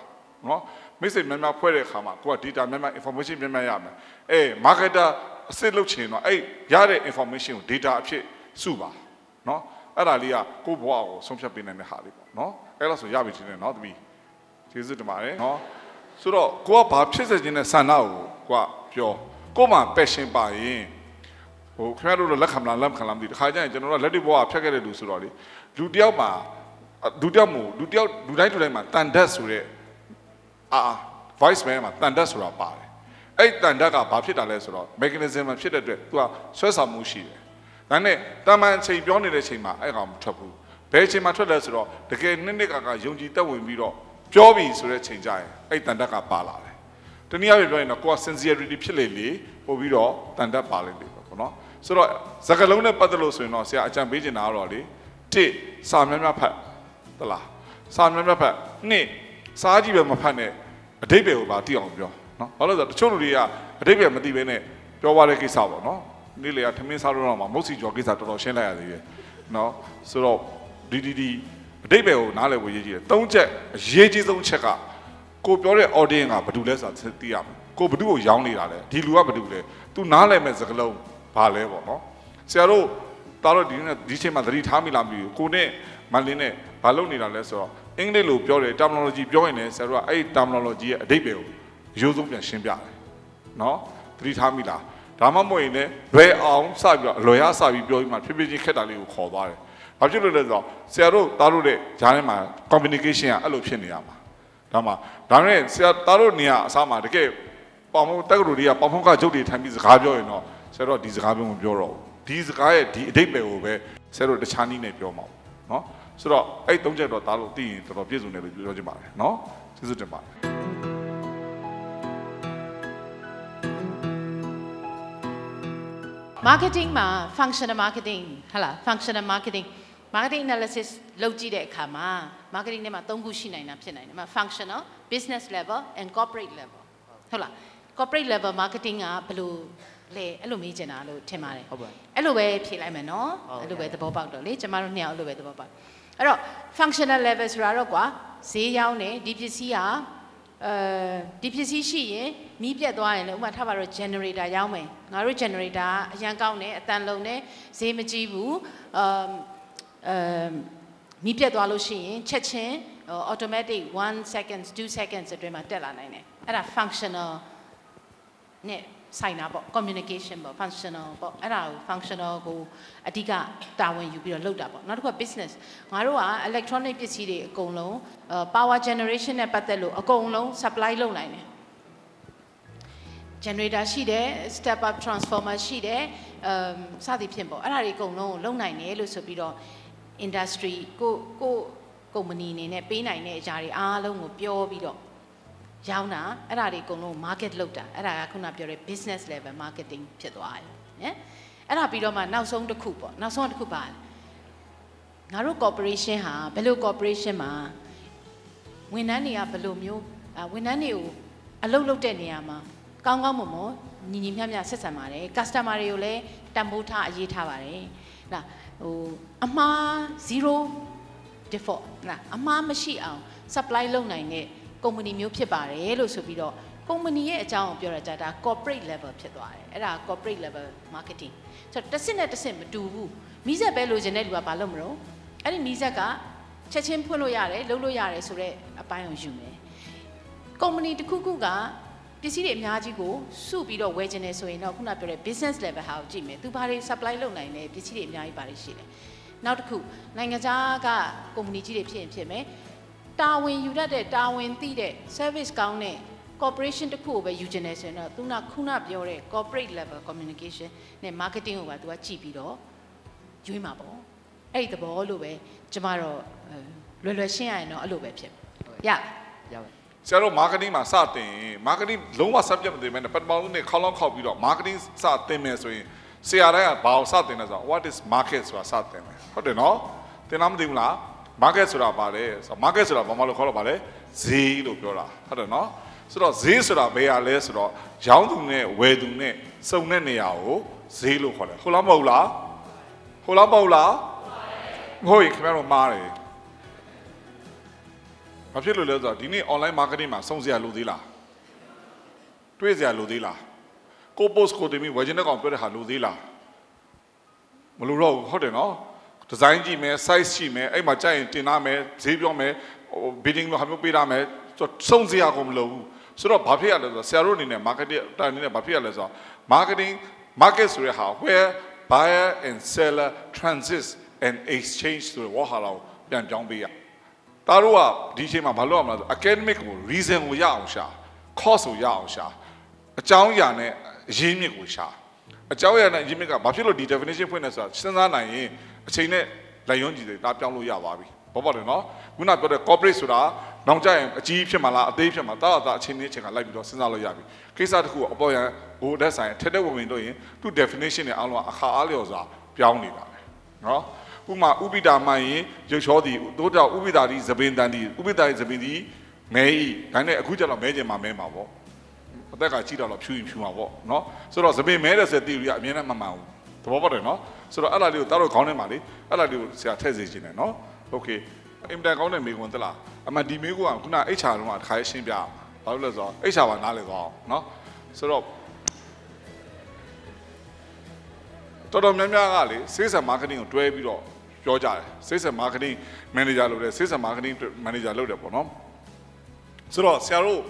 နော်မိတ်ဆွေများများဖွဲ့တဲ့အခါမှာကိုက data များများ information များများရမယ်အဲ marketer အစစ်လုပ်ချင်တော့အဲ့ရတဲ့ information ကို data အဖြစ်စုပါနော်အဲ့ဒါလေးကကိုယ့်ဘဝကိုဆုံးဖြတ်ပေးနိုင်တဲ့ဟာလေးပေါ့နော်အဲ့လိုဆိုရပြီချင်းနဲ့နော်တမီးကျေးဇူးတင်ပါတယ်နော်ဆိုတော့ကိုကဘာဖြစ်စေခြင်းနဲ့ဆန္ဒကိုကိုကပြောကို့မှာ passion ပါရင် ဟိုခင်ဗျားတို့လက်ခံမလားလက်ခံလားမသိဘူးတခါကျရင်ကျွန်တော်တို့လက်တွေ့ဘဝဖြတ်ခဲ့တဲ့လူဆိုတော့လေလူတယောက်မှာလူတယောက်မို့လူတယောက်လူတိုင်းလူတိုင်းမှာတန်တက်ဆိုတဲ့အာ voice man မှာတန်တက်ဆိုတာပါတယ်အဲ့တန်တက်ကဘာဖြစ်တာလဲဆိုတော့ mechanism မှာဖြစ်တဲ့အတွက် तू ကဆွဲဆောင်မှုရှိတယ်ဒါနဲ့တာမန်အချိန်ပြောနေတဲ့ချိန်မှာအဲ့ကောင်မထွက်ဘူးဘယ်အချိန်မှာထွက်လဲဆိုတော့တကယ်နှစ်နှစ်ကကယုံကြည်တက်ဝင်ပြီးတော့ပြောပြီဆိုတဲ့ချိန်ကြရင်အဲ့တန်တက်ကပါလာတယ်တနည်းအားဖြင့်ပြောရင်တော့ကိုယ် sincerity ဖြစ်လေလေပို့ပြီးတော့တန်တက်ပါလေလေပေါ့နော် ဆိုတော့စကလုံးနဲ့ပတ်သက်လို့ဆိုရင်တော့ဆရာအကြံပေးချင်တာကတော့လေတစ်စာများများဖတ်သလားစာများများဖတ်နှစ်စားကြည့်ပဲမဖတ်နဲ့အတိတ်ပဲကိုပါသိအောင်ပြောနော်ဘာလို့လဲဆိုတော့တချို့လူတွေကအတိတ်ပဲမသိဘဲနဲ့ပြောပါတဲ့ကိစ္စပေါ့နော်နေ့လေကထမင်းစားလို့တော့မှမုတ်စီကျော်ကိစ္စတော်တော်ရှင်းလိုက်ရသေးတယ်နော်ဆိုတော့ဒီဒီဒီအတိတ်ပဲကိုနားလည်ဖို့ရေးကြည့်တယ်သုံးချက်အရေးကြီးဆုံးချက်ကကိုပြောတဲ့ audience ကဘာတူလဲဆိုတာသိရမယ်ကိုဘာတူကိုရောင်းနေတာလဲဒီလူကဘာတူလဲ तू နားလည်မဲ့စကားလုံး ဘာလဲပေါ့နော်ဆရာတို့တားတော့ဒီနေ့ဒီချိန်မှာသတိထားမိလားမသိဘူးကိုနဲ့မလင်းနဲ့ဘာလုပ်နေတာလဲဆိုတော့အင်္ဂလိပ်လိုပြောတယ် terminology ပြောရင်လည်းဆရာတို့ကအဲ့ဒီ terminology ရဲ့အဓိပ္ပာယ်ကိုရိုးစုံပြန်ရှင်းပြတယ်နော်သတိထားမိလားဒါမှမဟုတ်ရင်လည်းလွယ်အောင်စပြီးတော့အလွယ်ရစပြီးပြောပြီးမှဖြည်းဖြည်းချင်းခက်တာလေးကိုခေါ်သွားတယ်ဘာဖြစ်လို့လဲဆိုတော့ဆရာတို့တားတို့တဲ့ဂျားထဲမှာ communication ကအဲ့လိုဖြစ်နေရမှာဒါမှဒါနဲ့ဆရာတားတို့နေရာအစားမှာတကယ်ပေါင်မတက်ကလူတွေကပေါင်ဖုံးကကြုတ်တွေထိုင်ပြီးစကားပြောရင်တော့ ဆရာတို့ဒီစကားမျိုးမပြောတော့ဘူးဒီစကားရဲ့ဒီအဓိပ္ပာယ်ကိုပဲဆရာတို့တခြားနည်းနဲ့ပြောမှာနော်ဆိုတော့အဲ့သုံးချက်တော့တားလို့သိရင်တော်တော်ပြည့်စုံတယ်လို့ပြောချင်ပါတယ်နော်ကျေးဇူးတင်ပါတယ် marketing မှာ functional marketing ဟဟလား functional marketing marketing analysis လုပ်ကြည့်တဲ့အခါမှာ marketing ထဲမှာ၃ခုရှိနိုင်တာဖြစ်နိုင်တယ်မှာ functional business level and corporate level ဟုတ်လား corporate level marketing ကဘယ်လို လဲအဲ့လိုမေးချင်တာလို့ထင်ပါတယ်ဟုတ်ပါအဲ့လိုပဲဖြေလိုက်မယ်နော်ဟုတ်အဲ့လိုပဲသဘောပေါက်တော့လေကျမတို့နှစ်ယောက်အဲ့လိုပဲသဘောပေါက်အဲ့တော့ functional level ဆိုတာတော့ကွာဈေးရောက်နေဒီပစ္စည်းဟာအဲဒီပစ္စည်းရှိရင်မီးပြတ်သွားရင်လည်းဥပမာထားပါတော့ generator ရောင်းမယ်ငါတို့ generator ကအရန်ကောင်းတယ်အတန်လုံးတယ်ဈေးမကြီးဘူးအမ်အမ်မီးပြတ်သွားလို့ရှိရင်ချက်ချင်းဟို automatic 1 seconds 2 seconds အတွင်းမှာတက်လာနိုင်တယ်အဲ့ဒါ functional နဲ့ ဆိုင်တာပေါ့ communication ပေါ့ functional ပေါ့အဲ့ဒါကို functional ကိုအဓိကတာဝန်ယူပြီးတော့လုပ်တာပေါ့နောက်တစ်ခုက business ငါတို့က electronic ပစ္စည်းတွေအကုန်လုံး power generation နဲ့ပတ်သက်လို့အကုန်လုံး supply လုပ်နိုင်တယ် generator ရှိတယ် step up transformer ရှိတယ်အမ်စသည်ဖြင့်ပေါ့အဲ့ဒါတွေအကုန်လုံးကိုလုံနိုင်တယ်လို့ဆိုပြီးတော့ industry ကိုကိုကုမ္ပဏီအနေနဲ့ပေးနိုင်တဲ့အရာတွေအားလုံးကိုပြောပြီးတော့ ရောင်းတာအဲ့ဒါတွေအကုန်လုံး market လုပ်တာအဲ့ဒါကခုနပြောတဲ့ business level marketing ဖြစ်သွားတယ်နော်အဲ့ဒါပြီးတော့မှနောက်ဆုံးတစ်ခုပေါ့နောက်ဆုံးတစ်ခုပါငါတို့ corporation ဟာဘယ်လို corporation မှာဝန်ထမ်းတွေကဘယ်လိုမျိုးဝန်ထမ်းတွေကိုအလုပ်လုပ်တဲ့နေရာမှာကောင်းကောင်းမွန်မွန်ညီညီမျှမျှဆက်ဆံပါတယ် customer တွေကိုလည်းတန်ဖိုးထားအရေးထားပါတယ်ဒါဟိုအမှား0 default လားအမှားမရှိအောင် supply လုပ်နိုင်တဲ့ ကုမ္ပဏီမျိုးဖြစ်ပါတယ်လို့ဆိုပြီးတော့ကုမ္ပဏီရဲ့အကြောင်းကိုပြောရကြတာ corporate level ဖြစ်သွားတယ်အဲ့ဒါ corporate level marketing ဆိုတော့တစ်စစ်နဲ့တစ်စစ်မတူဘူးမိဆက်ပဲလိုချင်တဲ့လူကဘာလုပ်မလို့အဲ့ဒီမိဆက်ကချက်ချင်းဖွင့်လို့ရတယ်လုပ်လို့ရတယ်ဆိုတော့အပိုင်းကိုယူမယ်ကုမ္ပဏီတစ်ခုခုကပစ္စည်းတွေအများကြီးကိုစုပြီးတော့ဝယ်ခြင်းနေဆိုရင်တော့ခုနပြောတဲ့ business level ဟာကိုကြည့်မယ်သူဘာတွေ supply လုပ်နိုင်လဲပစ္စည်းတွေအများကြီးပါလိမ့်ရှိတယ်နောက်တစ်ခုနိုင်ငံခြားကကုမ္ပဏီကြီးတွေဖြစ်ရင်ဖြစ်မယ် တာဝန်ယူတတ်တဲ့တာဝန်သိတဲ့ service ကောင်းတဲ့ corporation တစ်ခုကိုပဲယူခြင်းနေဆိုရင်တော့သူကခုနပြောတဲ့ corporate level communication နဲ့ marketing ကိုပါသူကကြည့်ပြီးတော့ရွေးမှာပေါ့အဲ့ဒီသဘောလို့ပဲကျမတော့လွယ်လွယ်ရှင်းရရင်တော့အဲ့လိုပဲဖြစ်ရရပါဆရာတို့ marketing မှာစတင် marketing လုံးဝ subject မသိမဲနဲ့ပထမဆုံးနေ့ခေါင်းလောင်းခောက်ပြီးတော့ marketing စတင်မယ်ဆိုရင်ဆရာတိုင်းကဘာကိုစတင်လဲဆိုတော့ what is market ဆိုတာစတင်မယ်ဟုတ်တယ်နော်သင်လားမသိဘူးလား market ဆိုတာဘာလဲဆိုတော့ market ဆိုတာဘာမှလို့ခေါ်တော့ဘာလဲဈေးလို့ပြောတာဟုတ်တယ်နော်ဆိုတော့ဈေးဆိုတာဘယ်ရလဲဆိုတော့ရောင်းသူနဲ့ဝယ်သူနဲ့စုံတဲ့နေရာကိုဈေးလို့ခေါ်တယ်ဟုတ်လားမဟုတ်လားဟုတ်လားမဟုတ်လားမဟုတ်ရင်ခင်ဗျားတို့မှားတယ်ဘာဖြစ်လို့လဲဆိုတော့ဒီနေ့ online marketing မှာစုံစရာလိုသေးလားတွေးစရာလိုသေးလားကို post ကိုတင်ပြီးဝယ်ခြင်းတဲ့ကောင်ပြောတဲ့ဟာလိုသေးလားမလိုတော့ဘူးဟုတ်တယ်နော် ဒီဇိုင်းကြည့်မယ် size ကြည့်မယ်အဲ့မှာကြိုက်ရင်တင်ထားမယ်ဈေးပြောမယ်ဟို bidding လိုဟာမျိုးပေးထားမယ်စုံစရာကိုမလိုဘူးဆိုတော့ဘာဖြစ်ရလဲဆိုတော့ဆရာတို့အနေနဲ့ marketing တိုင်အနေနဲ့ဘာဖြစ်ရလဲဆိုတော့ marketing market ဆိုတဲ့ဟာ where buyer and seller transits and exchange ဆိုတဲ့ဝါဟာလာကိုပြန်ပြောင်းပေးရတာတို့ကဒီအချိန်မှာဘာလုပ်ရမလဲဆို academic ကို reason ကိုရအောင်ရှာ course ကိုရအောင်ရှာအကြောင်းအရာနဲ့အရင်းမြစ်ကိုရှာအကြောင်းအရာနဲ့အရင်းမြစ်ကဘာဖြစ်လို့ဒီ definition ဖွင့်နေဆိုတာစဉ်းစားနိုင်ရင် အချိန်နဲ့လက်ရွံးကြည့်တယ်ဒါပြောင်းလို့ရပါပြီဘောပေါ့တယ်နော်ခုနပြောတဲ့ corporate ဆိုတာနောက်ကျရင်အကြီးဖြစ်မှာလားအသေးဖြစ်မှာတာတာအချိန်နဲ့အချိန်ကလိုက်ပြီးတော့စဉ်းစားလို့ရပြီကိစ္စတစ်ခုအပေါ်ရန်ဟိုတက်ဆိုင်ထက်တဲ့ဝင်ဝင်လို့ရင်သူ definition နဲ့အားလုံးအခါအားလျော်စွာပြောင်းနေတာပဲနော်ဥမာဥပိတာမှန်ရင်ရုပ်ချောသည်တိုးတောက်ဥပိတာသည်သပင်တန်သည်ဥပိတာသည်သပင်သည်မဲဤဒါနဲ့အခုကျတော့မဲကျင်မှာမဲမှာပေါ့အသက်ကကြီးတော့ဖြူရင်ဖြူမှာပေါ့နော်ဆိုတော့သပင်မဲတဲ့ဆိုတဲ့ theory ကအမြဲတမ်းမမှန်ဘူးသ ဘောပေါက်တယ်နော်ဆိုတော့အဲ့လားလေးကိုတားတော့ခေါင်းထဲမှာလေအဲ့လားလေးကိုဆရာထည့်စေခြင်းတယ်နော်โอเคအင်တာကောင်းတဲ့မိကွန်တက်လားအမှဒီမိကွန်ကခုန HR လုံးကတစ်ခါရှင်းပြဘာလို့လဲဆိုတော့ HR ပါနားလေသွားအောင်နော်ဆိုတော့တော်တော်များများကလေ sales and marketing ကိုတွဲပြီးတော့ပြောကြတယ် sales and marketing manager လုပ်တယ် sales and marketing manager လုပ်တယ်ပေါ့နော်ဆိုတော့ဆရာတို့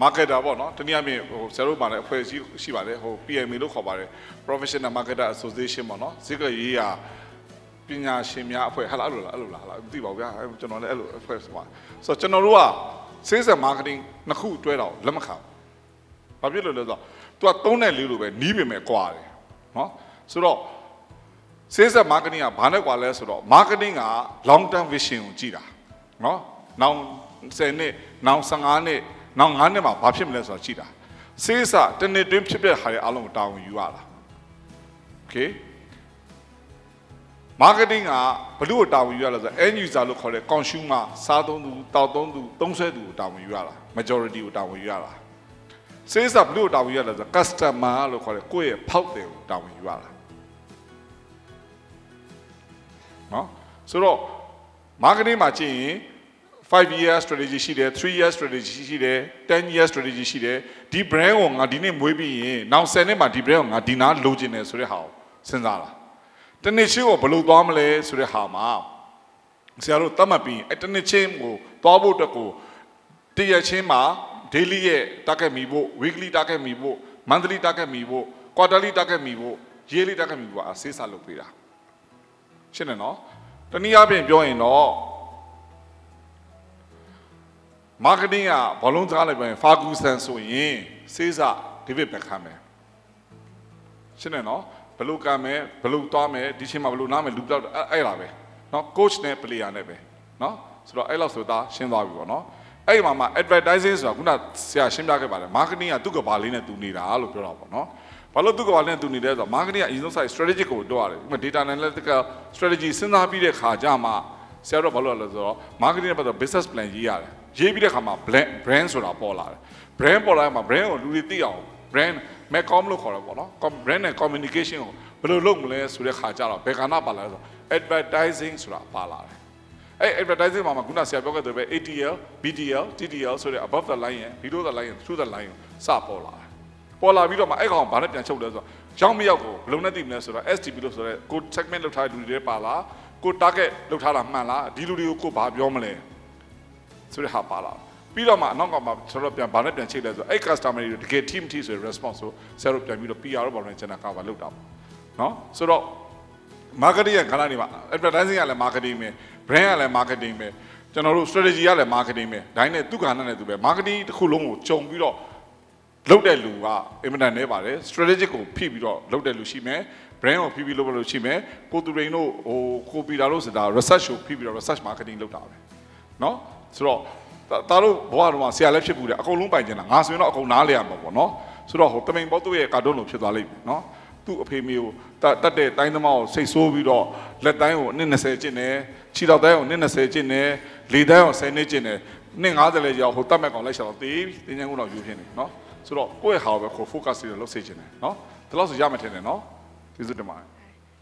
marketer ပေါ့နော်တနည်းအားဖြင့်ဟိုဆရာတို့မှာလည်းအဖွဲ့အစည်းရှိပါတယ်ဟို PMA လို့ခေါ်ပါတယ် Professional Marketer Association ပေါ့နော်ဈေးကရေးရာပညာရှင်များအဖွဲ့ဟာလားအဲ့လိုလားအဲ့လိုလားဟာလားမသိပါဘူးဗျာကျွန်တော်လည်းအဲ့လိုအဖွဲ့ဆိုပါဆိုတော့ကျွန်တော်တို့က sales and marketing နှစ်ခုတွဲတော့လက်မခံဘာဖြစ်လို့လဲဆိုတော့ तू ကသုံးတဲ့လေးလိုပဲနီးပေမဲ့ကွာတယ်နော်ဆိုတော့ sales and marketing ကဘာနဲ့ကွာလဲဆိုတော့ marketing က long term vision ကိုကြည့်တာနော်နောက်10နှစ်နောက်15နှစ် နောက်9နှစ်မှာဘာဖြစ်မလဲဆိုတာကြည့်တာ sales ကတနေ့တွင်းဖြစ်တဲ့ဟာတွေအားလုံးကိုတာဝန်ယူရတာ okay marketing ကဘလို့ကိုတာဝန်ယူရလဲဆိုတော့ end user လို့ခေါ်တဲ့ consumer စားသုံးသူတောက်သုံးသူသုံးဆွဲသူကိုတာဝန်ယူရတာ majority ကိုတာဝန်ယူရတာ sales ကဘလို့တာဝန်ယူရလဲဆိုတော့ customer လို့ခေါ်တဲ့ကိုယ့်ရဲ့ဖောက်တယ်ကိုတာဝန်ယူရတာနော်ဆိုတော့ marketing မှာကြည့်ရင် 5 year strategy ရှိတယ်3 year strategy ရှိတယ်10 year strategy ရှိတယ်ဒီ brand ကိုငါဒီနေ့မွေးပြီးရင်နောက်10နှစ်မှာဒီ brand ကိုငါဒီနာလိုချင်တယ်ဆိုတဲ့ဟာကိုစဉ်းစားတာတနေ့ချင်းကိုဘယ်လိုသွားမလဲဆိုတဲ့ဟာမှာဆရာတို့သတ်မှတ်ပြီးအဲတနေ့ချင်းကိုသွားဖို့အတွက်ကိုတရချင်းမှာ daily ရဲ့ target မိဖို့ weekly target မိဖို့ monthly target မီဖို့ quarterly target မီဖို့ yearly target မီဖို့အဆေးစားလုပ်ပေးတာရှင်းတယ်နော်တနည်းအားဖြင့်ပြောရင်တော့ marketing ကဘောလုံးစကားလိုက်ပြောရင် Ferguson ဆိုရင်စေးစ David Beckham ပဲရှင်းတယ်နော်ဘယ်လိုကံမယ်ဘယ်လိုသွားမယ်ဒီချိန်မှာဘယ်လိုနားမယ်လူပြောက်အဲ့အဲ့လာပဲနော် coach နဲ့ player နဲ့ပဲနော်ဆိုတော့အဲ့လောက်ဆိုတာရှင်းသွားပြီပေါ့နော်အဲ့ဒီမှာမှာ advertising ဆိုတာခုနဆရာရှင်းပြခဲ့ပါတယ် marketing ကသူ့ကဘာလေးနဲ့သူနေတာလို့ပြောတာပေါ့နော်ဘာလို့သူ့ကဘာလေးနဲ့သူနေလဲဆိုတော့ marketing ကအရင်ဆုံး site strategic ကိုတော့ရတယ်ဥပမာ data analytical strategy စဉ်းစားပြီးတဲ့ခါကျမှဆရာတို့ဘာလို့လဲဆိုတော့ marketing နဲ့ပတ်သက် business plan ရေးရတယ် ရေးပြီးတဲ့ခါမှာ brand brand ဆိုတာပေါ်လာတယ် brand ပေါ်လာမှာ brand ကိုလူတွေသိအောင် brand macom လို့ခေါ်တယ်ပေါ့နော် brand နဲ့ communication ကိုဘယ်လိုလုပ်မလဲဆိုတဲ့ခါကျတော့ဘယ်ကဏ္ဍပါလာလဲဆိုတော့ advertising ဆိုတာပါလာတယ်အဲ့ advertising မှာမှာခုနဆရာပြောခဲ့တဲ့ပဲ ATL BTL TTL ဆိုတဲ့ above the line ရယ် below the line ရယ် through the line ကိုစပေါ်လာတယ်ပေါ်လာပြီးတော့မှအဲ့ကောင်ဘာနဲ့ပြန်ချုပ်လဲဆိုတော့ရောက်မရောက်ကိုဘယ်လိုနဲ့သိမလဲဆိုတော့ STP လို့ဆိုတော့ကို segment လောက်ထားတဲ့လူတွေပါလားကို target လောက်ထားတာမှန်လားဒီလူတွေကိုကိုဘာပြောမလဲ ဆိုတဲ့ဟာပါလာပြီးတော့မှအနောက်ကမှကျွန်တော်ပြန်ဘာနဲ့ပြန်ချိတ်လဲဆိုတော့အဲ့ customer တွေတကယ် team team ဆိုတဲ့ response ကိုဆရာတို့ပြန်ပြီးတော့ PR တော့ဘာလို့ကျွန်တော်ကဘာလုပ်တာပေါ့နော်ဆိုတော့ marketing ရဲ့ခဏနေပါ advertising ကလည်း marketing ပဲ brand ကလည်း marketing ပဲကျွန်တော်တို့ strategy ကလည်း marketing ပဲဒါနဲ့သူကဏ္ဍနဲ့သူပဲ marketing တစ်ခုလုံးကိုကြုံပြီးတော့လုပ်တဲ့လူကအင်မတန်နေပါတယ် strategic ကိုဖိပြီးတော့လုပ်တဲ့လူရှိမယ် brand ကိုဖိပြီးလုပ်လို့ရှိမယ်ကိုသူရိန်တို့ဟိုကိုပီတာတို့ဆိုတာ research ကိုဖိပြီးတော့ research marketing လုပ်တာပဲเนาะ ဆိုတော့တအားတို့ဘဝတော့ဆရာလည်းဖြစ်ဘူးတယ်အကုန်လုံးပိုင်ကျင်တာငါဆိုရင်တော့အကုန်နားလဲရမှာပေါ့နော်ဆိုတော့ဟိုတမိန်ပေါ့သူ့ရဲ့ကာတွန်းလိုဖြစ်သွားလိမ့်မယ်နော်သူ့အဖေမေကိုတတ်တဲ့တိုင်းသမားကိုစိတ်ဆိုးပြီးတော့လက်တိုင်းကိုအနည်း20ကျင့်တယ်ခြေတော်တိုင်းကိုအနည်း20ကျင့်တယ်လေတိုင်းကို10နှစ်ကျင့်တယ်နှစ်90လဲရောက်ဟိုတတ်မဲ့ကောင်လိုက်ရှာတော့တေးပြီတင်းချမ်းကုန်းတော့ယူဖြစ်နေနော်ဆိုတော့ကိုယ့်ရဲ့ဟာကိုပဲကို focus ပြီးတော့လုပ်စေချင်တယ်နော်ဒီလောက်ဆိုရမှထင်တယ်နော်ကျေးဇူးတင်ပါတယ်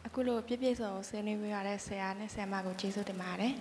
အခုလိုပြည့်ပြည့်စုံစုံဆွေးနွေးပေးရတဲ့ဆရာနဲ့ဆရာမကိုကျေးဇူးတင်ပါတယ်